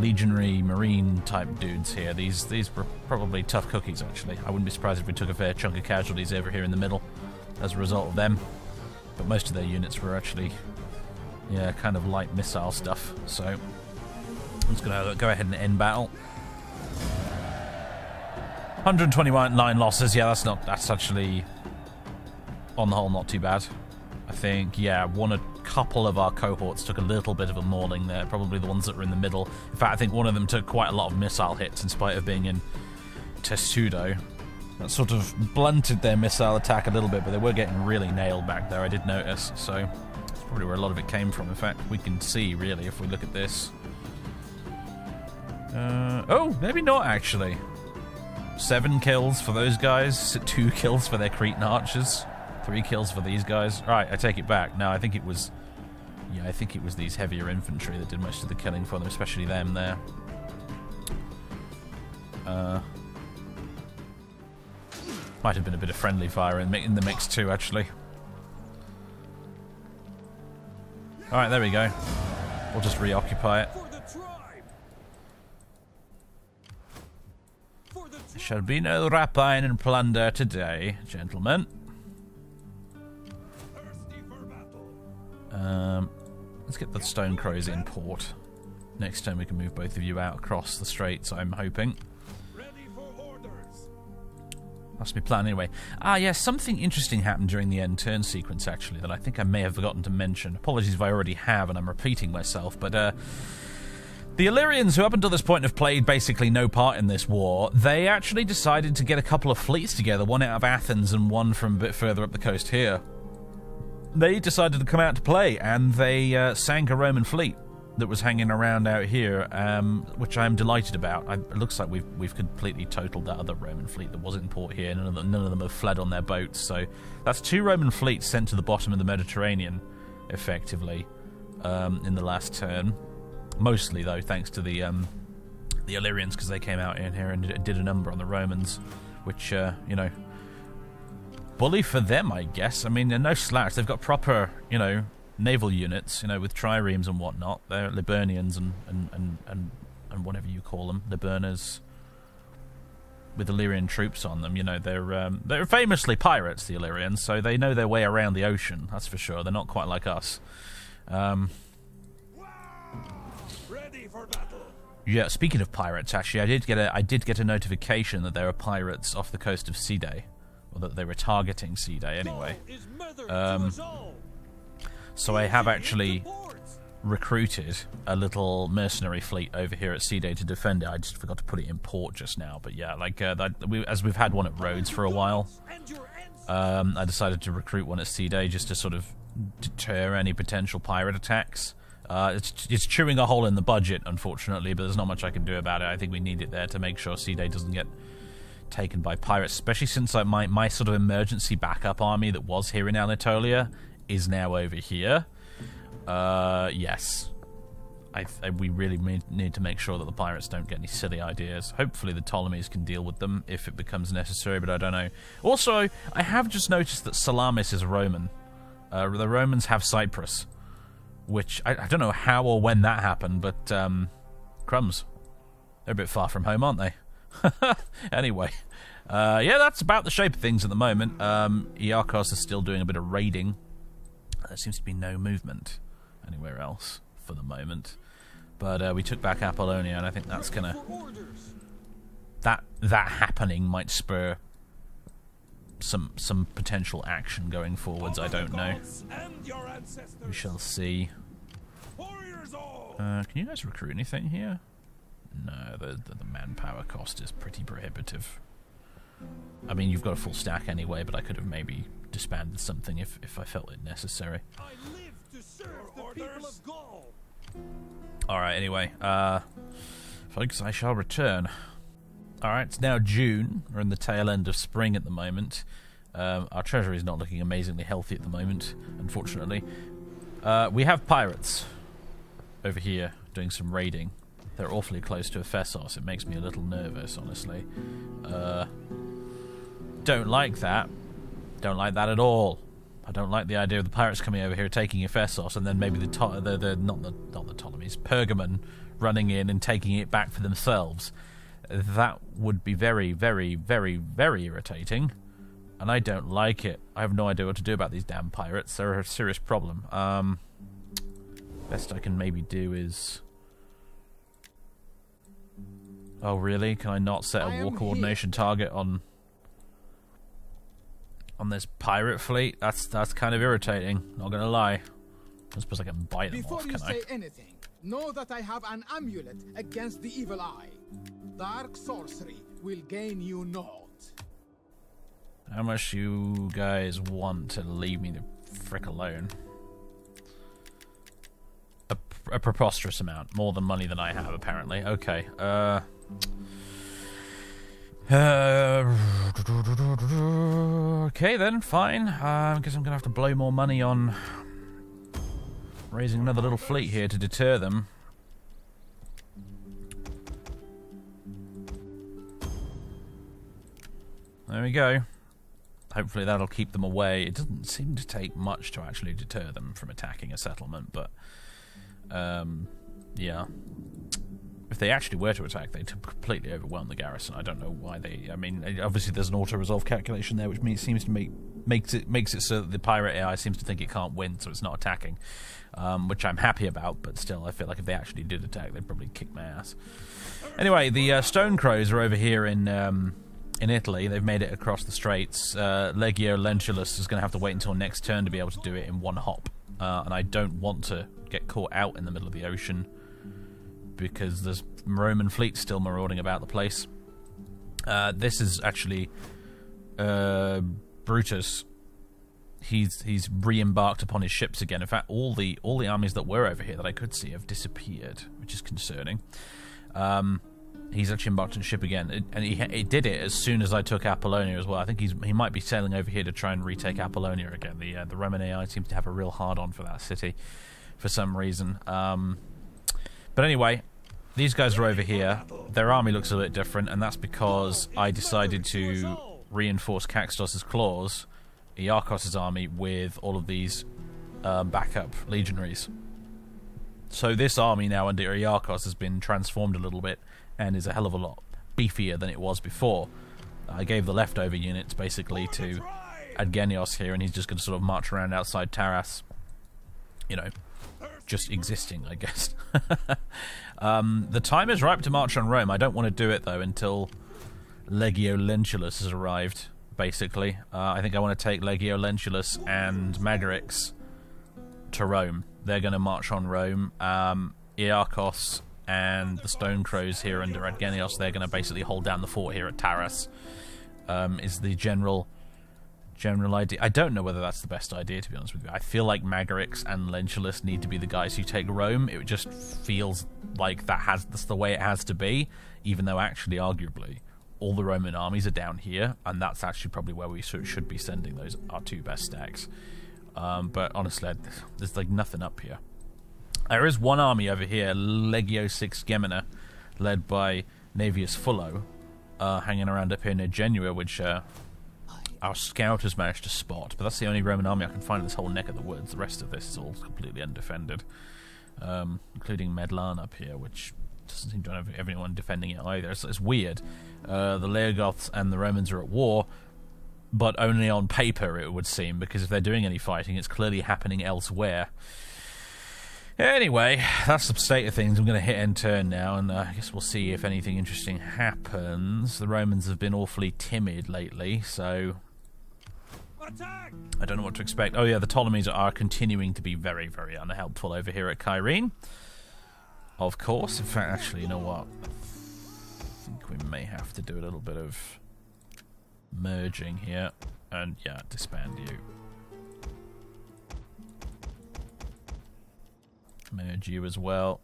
legionary marine type dudes here. These these were probably tough cookies, actually. I wouldn't be surprised if we took a fair chunk of casualties over here in the middle as a result of them. But most of their units were actually, yeah, kind of light missile stuff. So I'm just to go ahead and end battle. 129 losses. Yeah, that's not. That's actually, on the whole, not too bad. I think, yeah, one a couple of our cohorts took a little bit of a mauling there. Probably the ones that were in the middle. In fact, I think one of them took quite a lot of missile hits in spite of being in Testudo. That sort of blunted their missile attack a little bit, but they were getting really nailed back there. I did notice. So that's probably where a lot of it came from. In fact, we can see really if we look at this. Uh, oh, maybe not actually. Seven kills for those guys, two kills for their Cretan archers, three kills for these guys. Right, I take it back. No, I think it was. Yeah, I think it was these heavier infantry that did most of the killing for them, especially them there. Uh, might have been a bit of friendly fire in, in the mix too, actually. Alright, there we go. We'll just reoccupy it. There shall be no rapine and plunder today, gentlemen. Um, let's get the stone crows in port. Next time we can move both of you out across the straits, I'm hoping. That's my plan anyway. Ah, yes, yeah, something interesting happened during the end turn sequence, actually, that I think I may have forgotten to mention. Apologies if I already have and I'm repeating myself, but uh, the Illyrians, who up until this point have played basically no part in this war, they actually decided to get a couple of fleets together, one out of Athens and one from a bit further up the coast here. They decided to come out to play, and they uh, sank a Roman fleet that was hanging around out here, um, which I am delighted about. I, it looks like we've we've completely totaled that other Roman fleet that was in port here. None of them, none of them have fled on their boats, so that's two Roman fleets sent to the bottom of the Mediterranean, effectively, um, in the last turn. Mostly, though, thanks to the um, the Illyrians, because they came out in here and did a number on the Romans, which, uh, you know, bully for them, I guess. I mean, they're no slouch. They've got proper, you know, naval units, you know, with triremes and whatnot. They're Liburnians and, and, and, and, and whatever you call them, Liburners with Illyrian troops on them. You know, they're um, they're famously pirates, the Illyrians, so they know their way around the ocean. That's for sure. They're not quite like us. Um, Yeah, speaking of pirates, actually, I did get a I did get a notification that there are pirates off the coast of Day, or that they were targeting Side anyway. Um, so I have actually recruited a little mercenary fleet over here at Side to defend it. I just forgot to put it in port just now, but yeah, like uh, that, we, as we've had one at Rhodes for a while, um, I decided to recruit one at Side just to sort of deter any potential pirate attacks. Uh, it's, it's chewing a hole in the budget, unfortunately, but there's not much I can do about it. I think we need it there to make sure Side doesn't get taken by pirates, especially since like, my, my sort of emergency backup army that was here in Anatolia is now over here. Uh, yes. I, I, we really need to make sure that the pirates don't get any silly ideas. Hopefully the Ptolemies can deal with them if it becomes necessary, but I don't know. Also, I have just noticed that Salamis is Roman. Uh, the Romans have Cyprus which I, I, don't know how or when that happened, but um, crumbs. They're a bit far from home, aren't they? anyway, uh, yeah, that's about the shape of things at the moment. Um, Iarchos is still doing a bit of raiding. There seems to be no movement anywhere else for the moment. But uh, we took back Apollonia, and I think that's gonna that that happening might spur some some potential action going forwards. I don't know. We shall see. Uh, can you guys recruit anything here? No, the, the, the manpower cost is pretty prohibitive. I mean, you've got a full stack anyway, but I could have maybe disbanded something if, if I felt it necessary. Alright, anyway. Uh, folks, I shall return. Alright, it's now June. We're in the tail end of spring at the moment. Um, our treasury is not looking amazingly healthy at the moment, unfortunately. Uh, we have pirates over here doing some raiding. They're awfully close to Ephesus. It makes me a little nervous, honestly. Uh, don't like that. Don't like that at all. I don't like the idea of the pirates coming over here taking Ephesus and then maybe the, the, the not the not the Ptolemies, Pergamon running in and taking it back for themselves. That would be very, very, very, very irritating, and I don't like it. I have no idea what to do about these damn pirates. They're a serious problem. Um, best I can maybe do is. Oh, really? Can I not set a war coordination here. target on on this pirate fleet? That's that's kind of irritating. Not gonna lie. I suppose I can bite them Before off, can you say anything, know that I have an amulet against the evil eye. Dark sorcery will gain you naught. How much you guys want to leave me the frick alone? A, a preposterous amount. More than money than I have, apparently. Okay, uh... Uh, okay then, fine. Uh, I guess I'm gonna have to blow more money on raising another little fleet here to deter them. There we go. Hopefully that'll keep them away. It doesn't seem to take much to actually deter them from attacking a settlement, but um, yeah if they actually were to attack, they'd completely overwhelm the garrison. I don't know why they. I mean, obviously there's an auto resolve calculation there, which means, seems to make makes it makes it so that the pirate AI seems to think it can't win, so it's not attacking, um, which I'm happy about. But still, I feel like if they actually did attack, they'd probably kick my ass. Anyway, the uh, Stone Crows are over here in. Um, in Italy, they've made it across the straits. Uh, Legio Lentulus is going to have to wait until next turn to be able to do it in one hop, uh, and I don't want to get caught out in the middle of the ocean because there's Roman fleet still marauding about the place. Uh, this is actually uh, Brutus. He's he's re-embarked upon his ships again. In fact, all the all the armies that were over here that I could see have disappeared, which is concerning. Um, he's actually embarked on ship again, it, and he, he did it as soon as I took Apollonia as well. I think he's he might be sailing over here to try and retake Apollonia again. The uh, the Roman AI seems to have a real hard on for that city for some reason. Um, but anyway, these guys are over here. Their army looks a bit different, and that's because I decided to reinforce Caxtos' claws, Iarchos' army, with all of these um, backup legionaries. So this army now under Iarchos has been transformed a little bit and is a hell of a lot beefier than it was before. I gave the leftover units basically to Adgenios here, and he's just going to sort of march around outside Taras, you know, just existing, I guess. um, the time is ripe to march on Rome. I don't want to do it, though, until Legio Lentulus has arrived, basically. Uh, I think I want to take Legio Lentulus and Magarix to Rome. They're going to march on Rome. Um, Iarchos and the Stone Crows here under Adgenios, they're going to basically hold down the fort here at Taras, um, is the general general idea. I don't know whether that's the best idea, to be honest with you. I feel like Magarix and Lentulus need to be the guys who take Rome. It just feels like that has that's the way it has to be, even though actually, arguably, all the Roman armies are down here, and that's actually probably where we should be sending those our two best stacks. Um, but honestly, there's like nothing up here. There is one army over here, Legio Six Gemina, led by Navius Fullo, uh, hanging around up here near Genua, which uh, our scout has managed to spot, but that's the only Roman army I can find in this whole neck of the woods. The rest of this is all completely undefended, um, including Medlan up here, which doesn't seem to have everyone defending it either. It's, it's weird. Uh, the Leogoths and the Romans are at war, but only on paper, it would seem, because if they're doing any fighting, it's clearly happening elsewhere. Anyway, that's the state of things. I'm going to hit end turn now, and uh, I guess we'll see if anything interesting happens. The Romans have been awfully timid lately, so! I don't know what to expect. Oh yeah, the Ptolemies are continuing to be very, very unhelpful over here at Kyrene. Of course. In fact, actually, you know what? I think we may have to do a little bit of merging here. And yeah, disband you. Merge you as well.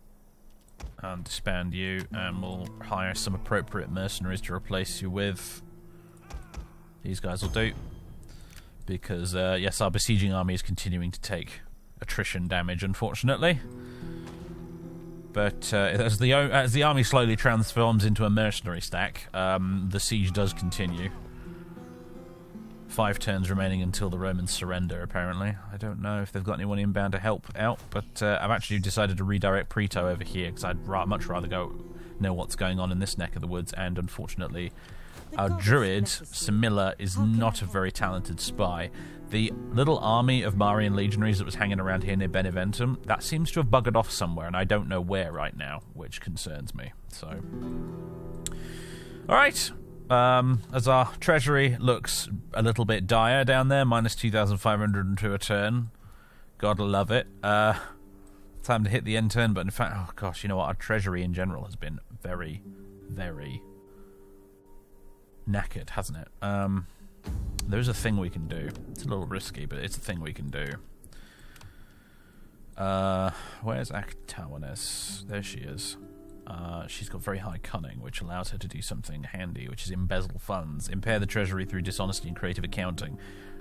And disband you. And we'll hire some appropriate mercenaries to replace you with. These guys will do because uh, yes, our besieging army is continuing to take attrition damage, unfortunately. But uh, as the as the army slowly transforms into a mercenary stack, um, the siege does continue. Five turns remaining until the Romans surrender, apparently. I don't know if they've got anyone inbound to help out, but uh, I've actually decided to redirect Preto over here because I'd ra- much rather go know what's going on in this neck of the woods, and unfortunately, our druid, Samilla, is not a very talented spy. The little army of Marian legionaries that was hanging around here near Beneventum, that seems to have buggered off somewhere, and I don't know where right now, which concerns me. So. Alright, um, as our treasury looks a little bit dire down there, minus 2,502 a turn. Gotta love it. Uh, time to hit the end turn, but in fact, oh gosh, you know what? Our treasury in general has been very, very knackered, hasn't it? Um, there's a thing we can do. It's a little risky, but it's a thing we can do. Uh, where's Actawanes? There she is. Uh, she's got very high cunning, which allows her to do something handy, which is embezzle funds, impair the treasury through dishonesty and creative accounting,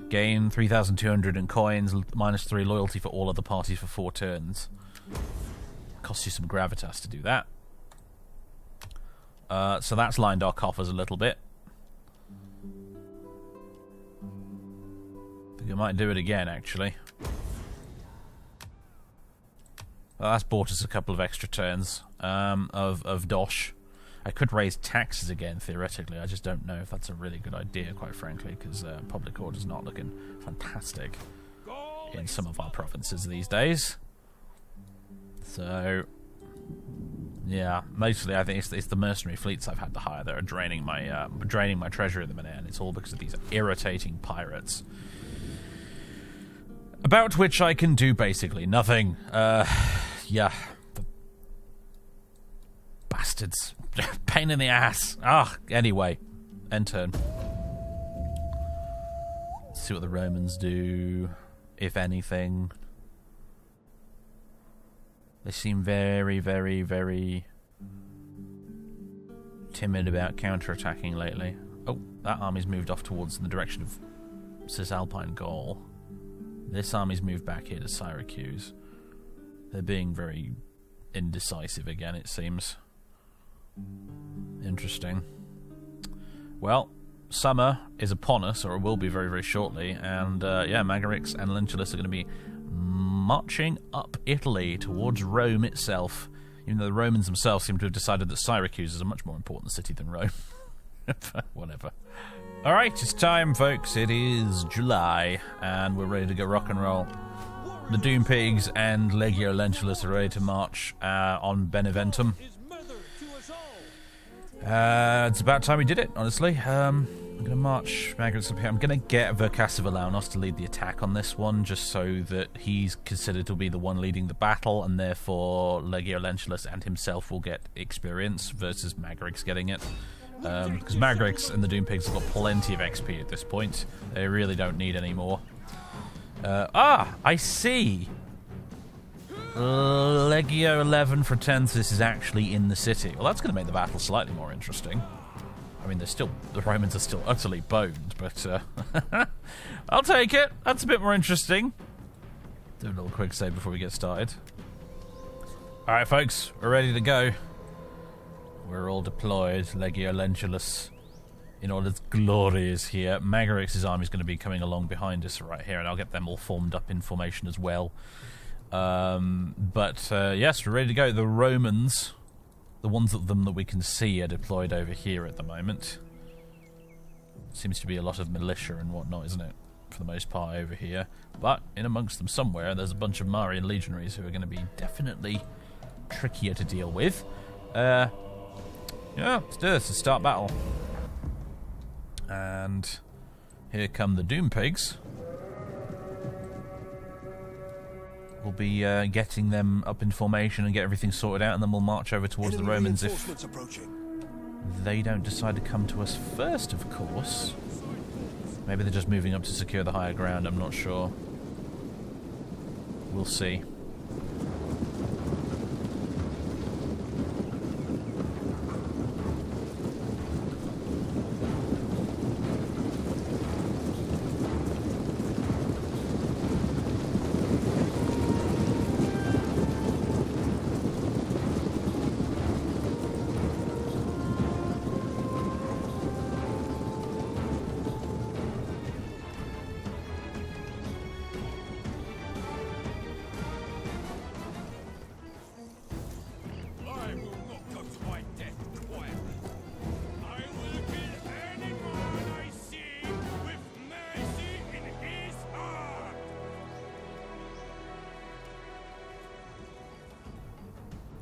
gain 3,200 in coins, minus 3 loyalty for all other parties for 4 turns. Costs you some gravitas to do that. Uh, so that's lined our coffers a little bit. I might do it again, actually. Well, that's bought us a couple of extra turns um, of of Dosh. I could raise taxes again theoretically. I just don't know if that's a really good idea, quite frankly, because uh, public order's not looking fantastic in some of our provinces these days. So, yeah, mostly I think it's, it's the mercenary fleets I've had to hire that are draining my uh, draining my treasury at the minute, and it's all because of these irritating pirates. About which I can do basically nothing. Uh, yeah, The bastards. Pain in the ass. Ah, anyway. End turn. Let's see what the Romans do, if anything. They seem very, very, very timid about counterattacking lately. Oh, that army's moved off towards the direction of Cisalpine Gaul. This army's moved back here to Syracuse. They're being very indecisive again, it seems. Interesting. Well, summer is upon us, or it will be very, very shortly, and uh, yeah, Magarix and Lentulus are going to be marching up Italy towards Rome itself. Even though the Romans themselves seem to have decided that Syracuse is a much more important city than Rome. Whatever. Alright, it's time, folks. It is July, and we're ready to go rock and roll. The Doom Pigs and Legio Lentulus are ready to march uh, on Beneventum. Uh, it's about time we did it, honestly. Um, I'm going to march Magnus up here. I'm going to get Vercassivalaunos to lead the attack on this one, just so that he's considered to be the one leading the battle, and therefore Legio Lentulus and himself will get experience versus Magrix getting it. Because um, Magrix and the Doom Pigs have got plenty of XP at this point. They really don't need any more. Uh, ah, I see. Legio 11 for This is actually in the city. Well, that's going to make the battle slightly more interesting. I mean, they're still the Romans are still utterly boned, but uh, I'll take it. That's a bit more interesting. Do a little quick save before we get started. All right, folks, we're ready to go. We're all deployed. Legio Lentulus in all its glory is here. Magarix's army is going to be coming along behind us right here, and I'll get them all formed up in formation as well. Um, but uh, yes, we're ready to go. The Romans, the ones of them that we can see, are deployed over here at the moment. Seems to be a lot of militia and whatnot, isn't it? For the most part over here. But in amongst them somewhere, there's a bunch of Marian legionaries who are going to be definitely trickier to deal with. Uh, yeah, let's do this. Let's start battle. And here come the Doom Pigs. We'll be uh, getting them up in formation and get everything sorted out, and then we'll march over towards Enemy the Romans if they don't decide to come to us first, of course. Maybe they're just moving up to secure the higher ground, I'm not sure. We'll see.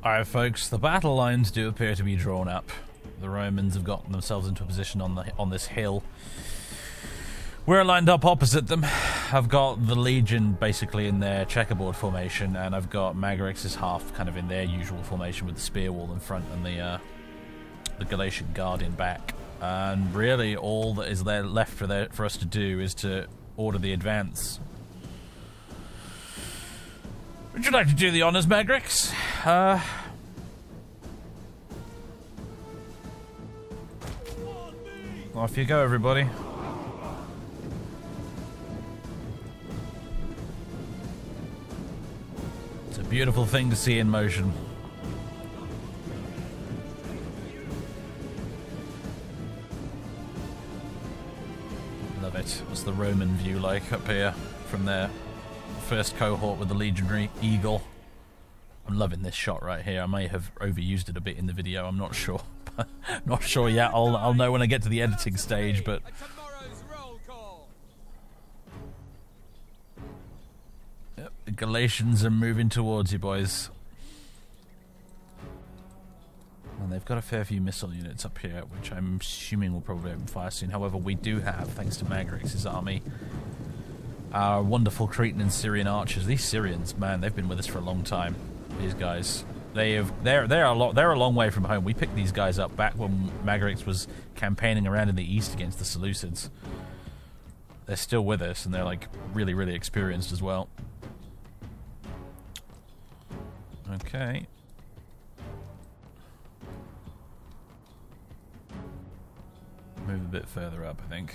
Alright, folks, the battle lines do appear to be drawn up. The Romans have gotten themselves into a position on the on this hill. We're lined up opposite them. I've got the Legion basically in their checkerboard formation, and I've got Magarix's half kind of in their usual formation with the spear wall in front and the uh, the Galatian guard in back. And really, all that is there left for there, for us to do is to order the advance. Would you like to do the honors, Magrix? Uh, off you go, everybody. It's a beautiful thing to see in motion. Love it. What's the Roman view like up here from their first cohort with the legionary eagle? I'm loving this shot right here. I may have overused it a bit in the video. I'm not sure. not sure yet. I'll I'll know when I get to the editing stage, but the Galatians are moving towards you, boys. And they've got a fair few missile units up here, which I'm assuming will probably open fire soon. However, we do have, thanks to Magarix's army, our wonderful Cretan and Syrian archers. These Syrians, man, they've been with us for a long time. These guys, they have they're they're a lot they're a long way from home. We picked these guys up back when Magarix was campaigning around in the east against the Seleucids. They're still with us, and they're like really really experienced as well. Okay. Move a bit further up, I think.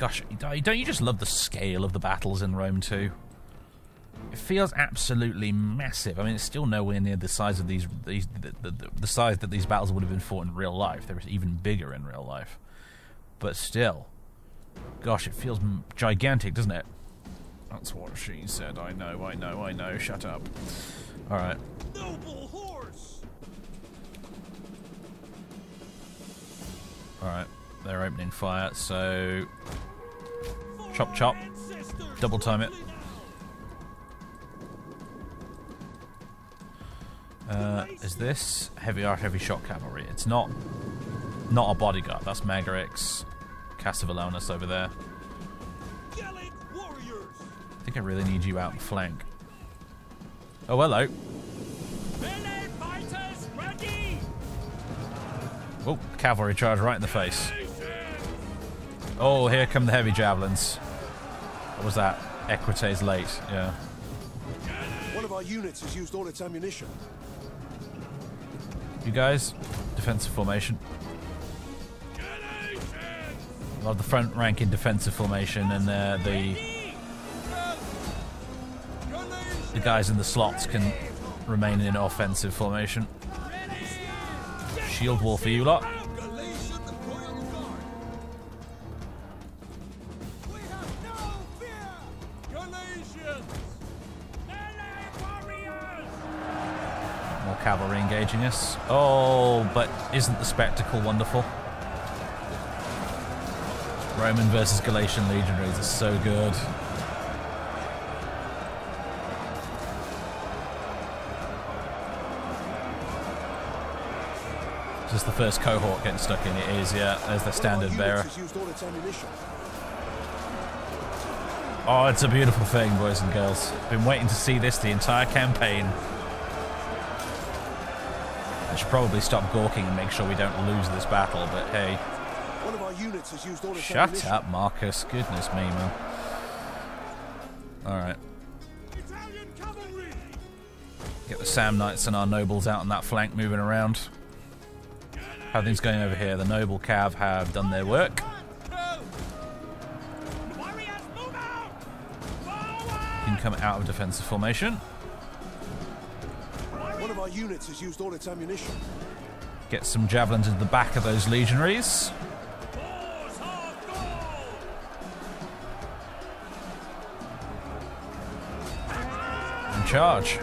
Gosh, don't you just love the scale of the battles in Rome 2? It feels absolutely massive. I mean, it's still nowhere near the size of these, these the, the, the size that these battles would have been fought in real life. They're even bigger in real life, but still, gosh, it feels gigantic, doesn't it? That's what she said. I know, I know, I know. Shut up. All right. Noble horse. All right. They're opening fire, so chop chop. Double time it. Uh, is this heavy arch, heavy shot cavalry? It's not. Not a bodyguard. That's Magarix, Cassivellaunus over there. I think I really need you out in flank. Oh, hello. Oh, cavalry charge right in the face. Oh, here come the heavy javelins. What was that? Equites late, yeah. One of our units has used all its ammunition. You guys, defensive formation. Of the front rank in defensive formation and uh, the the guys in the slots can remain in offensive formation. Shield wall for you lot. Engaging us. Oh, but isn't the spectacle wonderful? Roman versus Galatian legionaries is so good. Just the first cohort getting stuck in. It is, yeah. There's the standard bearer. Oh, it's a beautiful thing, boys and girls. Been waiting to see this the entire campaign. I should probably stop gawking and make sure we don't lose this battle, but hey. One of our units has used all its Shut ammunition. up, Marcus. Goodness me, man. Alright. Get the Samnites and our nobles out on that flank moving around. How are things going over here? The noble cav have done their work. You can come out of defensive formation. Units has used all its ammunition. Get some javelins into the back of those legionaries. And charge.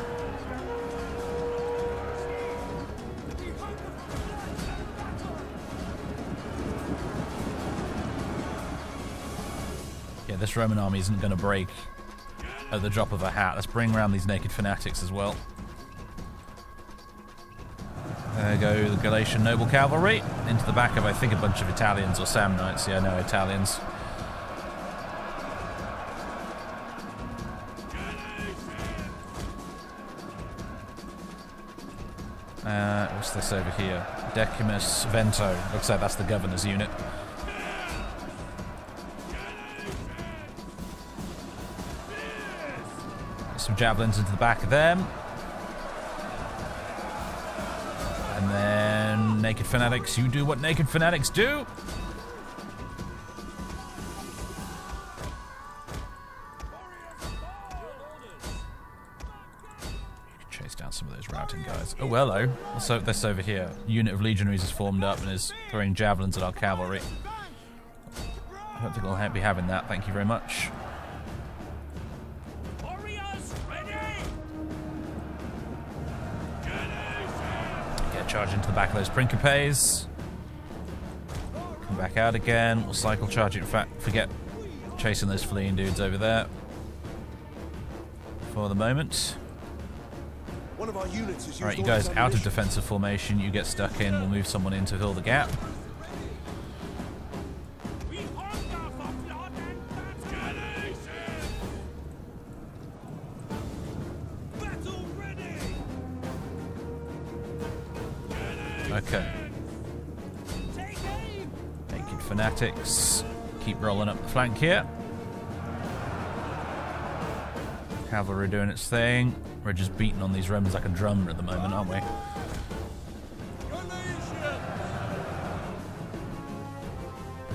Yeah, this Roman army isn't going to break at the drop of a hat. Let's bring around these naked fanatics as well. There go the Galatian noble cavalry into the back of, I think, a bunch of Italians or Samnites. Yeah, no, Italians. Uh, what's this over here? Decimus Vento. Looks like that's the governor's unit. Some javelins into the back of them. Naked Fanatics, you do what Naked Fanatics do. Chase down some of those routing guys. Oh, hello. So this over here. Unit of legionaries has formed up and is throwing javelins at our cavalry. I don't think I'll be having that. Thank you very much. Charge into the those Principes. Come back out again. We'll cycle charge it. In fact, forget chasing those fleeing dudes over there. For the moment. One of our units has used Alright, you guys out of defensive formation. You get stuck in. We'll move someone in to fill the gap. Fanatics. Keep rolling up the flank here. Cavalry doing its thing. We're just beating on these Romans like a drum at the moment, aren't we?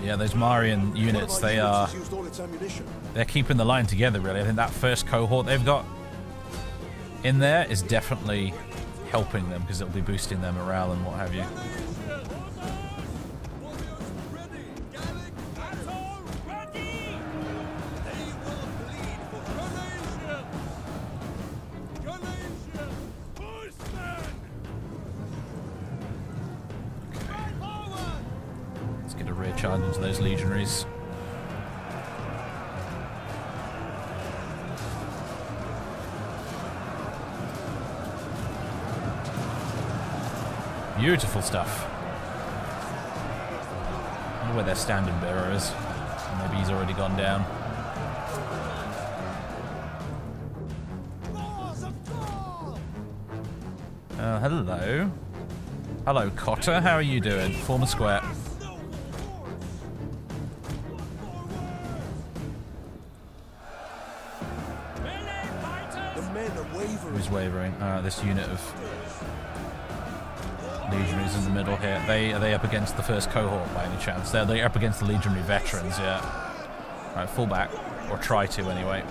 Yeah, those Marian units, they are they're keeping the line together really. I think that first cohort they've got in there is definitely helping them because it'll be boosting their morale and what have you. Stuff. I wonder where their standard bearer is. Maybe he's already gone down. Uh, hello. Hello, Cotter. How are you doing? Former square. The wavering. Who's wavering? Uh, this unit of in the middle here. They are they up against the first cohort by any chance? They're they up against the legionary veterans, yeah. Right, fall back or try to anyway.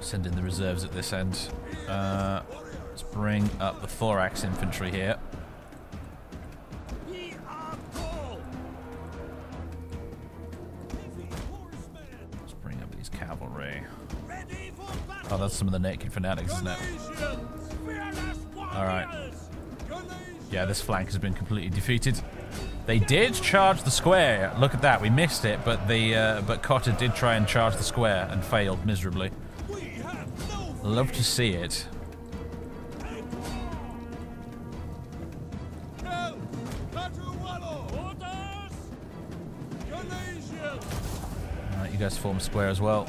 Send in the reserves at this end. Uh, let's bring up the thorax infantry here. Let's bring up these cavalry. Oh, that's some of the naked fanatics, isn't it? Alright. Yeah, this flank has been completely defeated. They did charge the square. Look at that. We missed it, but the uh, but Cotter did try and charge the square and failed miserably. Love to see it. You guys form square as well.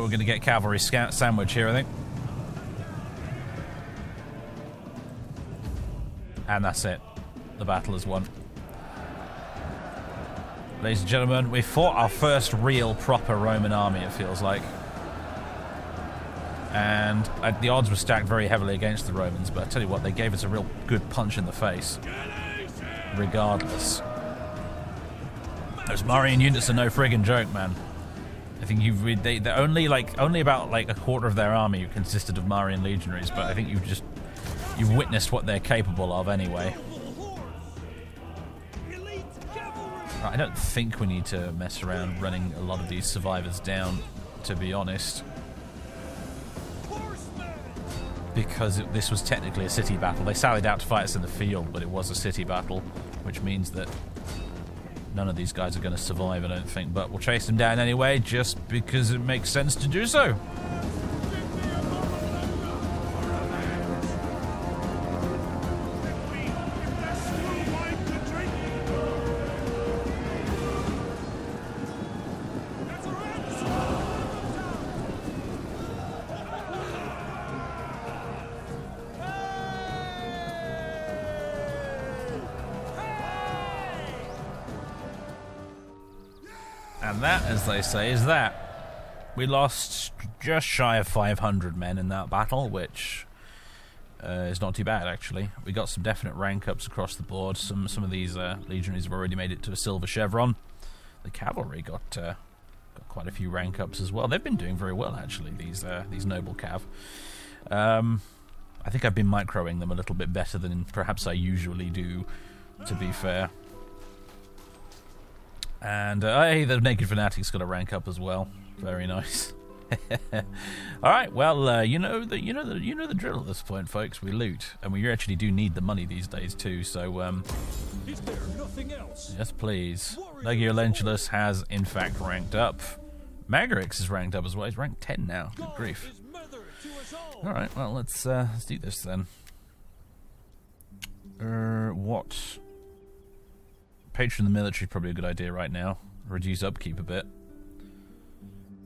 We're going to get cavalry scout sandwich here, I think. And that's it. The battle is won. Ladies and gentlemen, we fought our first real proper Roman army, it feels like. And uh, the odds were stacked very heavily against the Romans, but I tell you what, they gave us a real good punch in the face. Regardless. Those Marian units are no friggin' joke, man. I think you've re- they they're only like only about like a quarter of their army consisted of Marian legionaries, but I think you've just you've witnessed what they're capable of anyway. I don't think we need to mess around running a lot of these survivors down, to be honest. Because it, this was technically a city battle. They sallied out to fight us in the field, but it was a city battle, which means that none of these guys are going to survive, I don't think. But we'll chase them down anyway, just because it makes sense to do so. They say, is that. We lost just shy of 500 men in that battle, which uh, is not too bad, actually. We got some definite rank ups across the board. Some some of these uh, legionaries have already made it to a silver chevron. The cavalry got uh, got quite a few rank ups as well. They've been doing very well, actually. These uh, these noble cav. Um, I think I've been microing them a little bit better than perhaps I usually do. To be fair. And uh, hey, the Naked Fanatic's got a rank up as well. Very nice. All right, well, uh, you know the you know the you know the drill at this point, folks. We loot, and we actually do need the money these days too. So, um, Is there nothing else? yes, please. Legio Lentulus has in fact ranked up. Magarix is ranked up as well. He's ranked ten now. Good grief. is mother to us all. All right, well, let's uh, let's do this then. Uh, what? Patron the military is probably a good idea right now. Reduce upkeep a bit.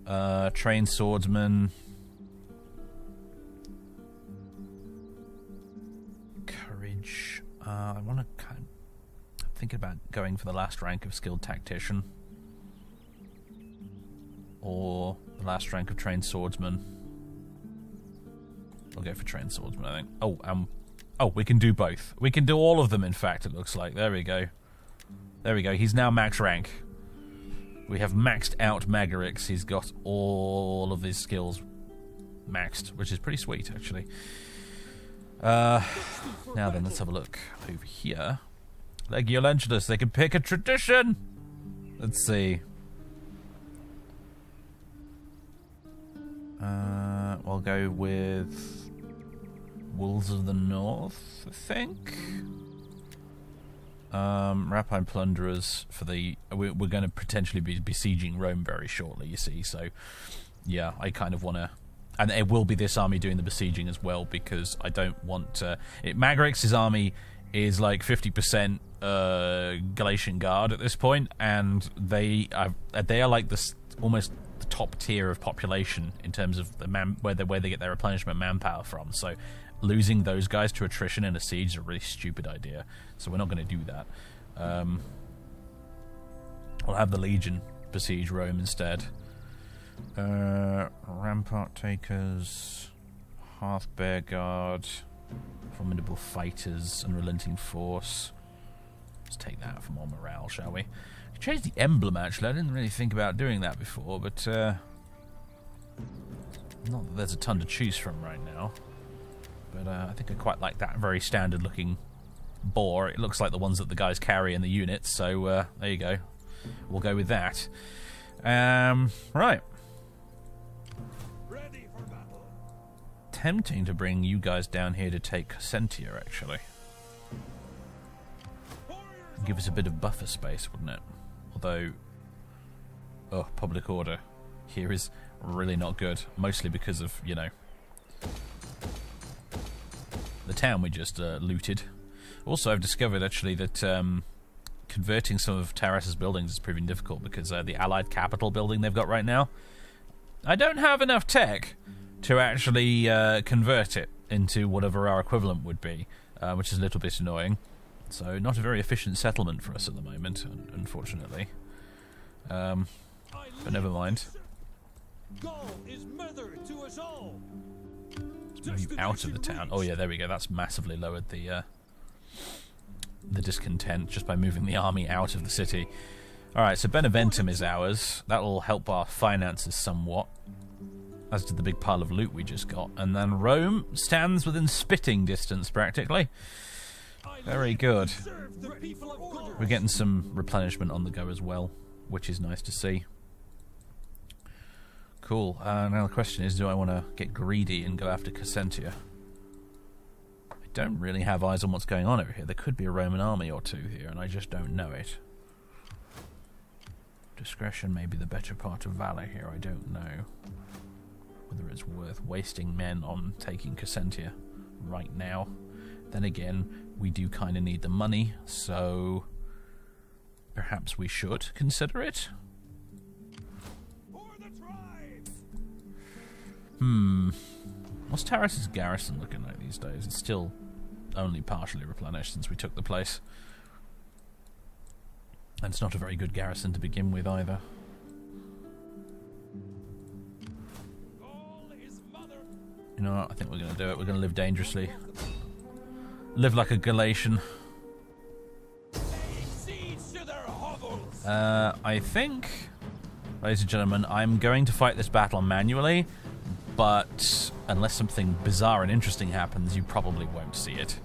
Uh, train swordsman. Courage. Uh, I want to kind of I'm thinking about going for the last rank of skilled tactician. Or the last rank of trained swordsman. I'll go for trained swordsman, I think. Oh, um, oh, we can do both. We can do all of them, in fact, it looks like. There we go. There we go. He's now max rank. We have maxed out Magarix. He's got all of his skills maxed, which is pretty sweet, actually. Uh, now then, let's have a look over here. Legio Lentulus, they can pick a tradition! Let's see. Uh, we'll go with Wolves of the North, I think. Um, Rapine Plunderers for the. We're, we're going to potentially be besieging Rome very shortly, you see. So, yeah, I kind of want to. And it will be this army doing the besieging as well because I don't want to. It, Magarix's army is like 50% uh, Galatian Guard at this point, and they are, they are like this almost the top tier of population in terms of the man where they where they get their replenishment manpower from. So losing those guys to attrition in a siege is a really stupid idea. So we're not going to do that. Um, I'll have the Legion besiege Rome instead. Uh, Rampart Takers, Hearth Bear Guard, Formidable Fighters, Unrelenting Force. Let's take that for more morale, shall we? Change the emblem, actually. I didn't really think about doing that before, but uh, not that there's a ton to choose from right now. But uh, I think I quite like that very standard-looking boar. It looks like the ones that the guys carry in the units, so uh, there you go. We'll go with that. Um, right. Ready for battle. Tempting to bring you guys down here to take Sentia, actually. Give us a bit of buffer space, wouldn't it? Although, oh, public order here is really not good. Mostly because of, you know, the town we just uh, looted. Also, I've discovered actually that um, converting some of Taras's buildings is proving difficult because uh, the Allied capital building they've got right now, I don't have enough tech to actually uh, convert it into whatever our equivalent would be, uh, which is a little bit annoying. So, not a very efficient settlement for us at the moment, un- unfortunately. Um, but never mind. Gaul is mother to us all. Move out of the town. Oh yeah, there we go. That's massively lowered the uh, the discontent just by moving the army out of the city. All right, so Beneventum is ours. That'll help our finances somewhat, as did the big pile of loot we just got. And then Rome stands within spitting distance, practically. Very good. We're getting some replenishment on the go as well, which is nice to see. Cool. Uh, now the question is, do I want to get greedy and go after Cassentia? I don't really have eyes on what's going on over here. There could be a Roman army or two here, and I just don't know it. Discretion may be the better part of valor here, I don't know. Whether it's worth wasting men on taking Cassentia right now. Then again, we do kind of need the money, so perhaps we should consider it. Hmm. What's Taras's garrison looking like these days? It's still only partially replenished since we took the place. And it's not a very good garrison to begin with either. You know what? I think we're going to do it. We're going to live dangerously. Live like a Galatian. Uh, I think, ladies and gentlemen, I'm going to fight this battle manually, but unless something bizarre and interesting happens, you probably won't see it.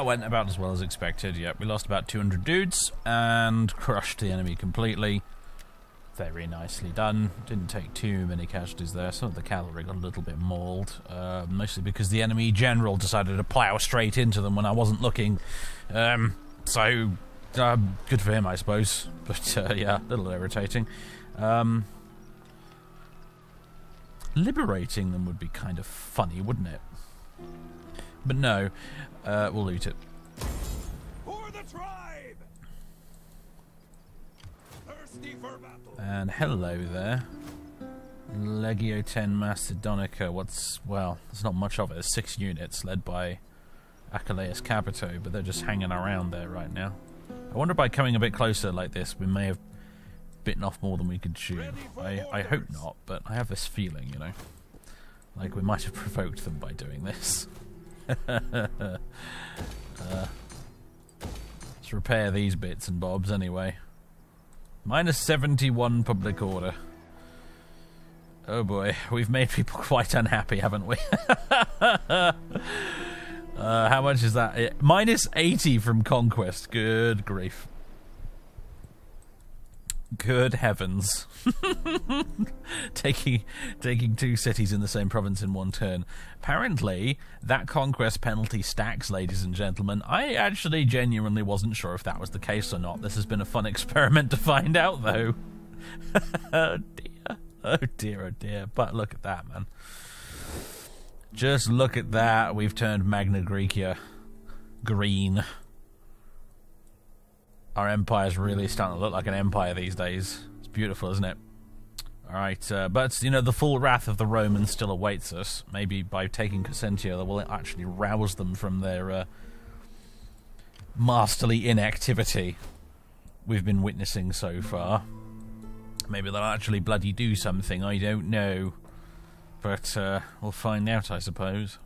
That went about as well as expected. Yep, we lost about 200 dudes and crushed the enemy completely. Very nicely done. Didn't take too many casualties there. Some of the cavalry got a little bit mauled, uh, mostly because the enemy general decided to plough straight into them when I wasn't looking. Um, so, uh, good for him, I suppose. But uh, yeah, a little irritating. Um, liberating them would be kind of funny, wouldn't it? But no, uh, we'll loot it. For the tribe! Thirsty for battle. And hello there. Legio 10 Macedonica. What's, well, there's not much of it. There's six units led by Achilleus Capito, but they're just hanging around there right now. I wonder by coming a bit closer like this, we may have bitten off more than we could chew. I, I hope not, but I have this feeling, you know. Like we might have provoked them by doing this. uh, let's repair these bits and bobs anyway. Minus 71 public order. Oh boy, we've made people quite unhappy, haven't we? uh, how much is that? Minus 80 from Conquest. Good grief. Good heavens. taking taking two cities in the same province in one turn. Apparently, that conquest penalty stacks, ladies and gentlemen. I actually genuinely wasn't sure if that was the case or not. This has been a fun experiment to find out, though. oh dear. Oh dear, oh dear. But look at that, man. Just look at that. We've turned Magna Graecia green our empire's really starting to look like an empire these days. It's beautiful, isn't it? Alright, uh, but, you know, the full wrath of the Romans still awaits us. Maybe by taking Cassentia, that will actually rouse them from their uh, masterly inactivity we've been witnessing so far. Maybe they'll actually bloody do something, I don't know. But uh, we'll find out, I suppose.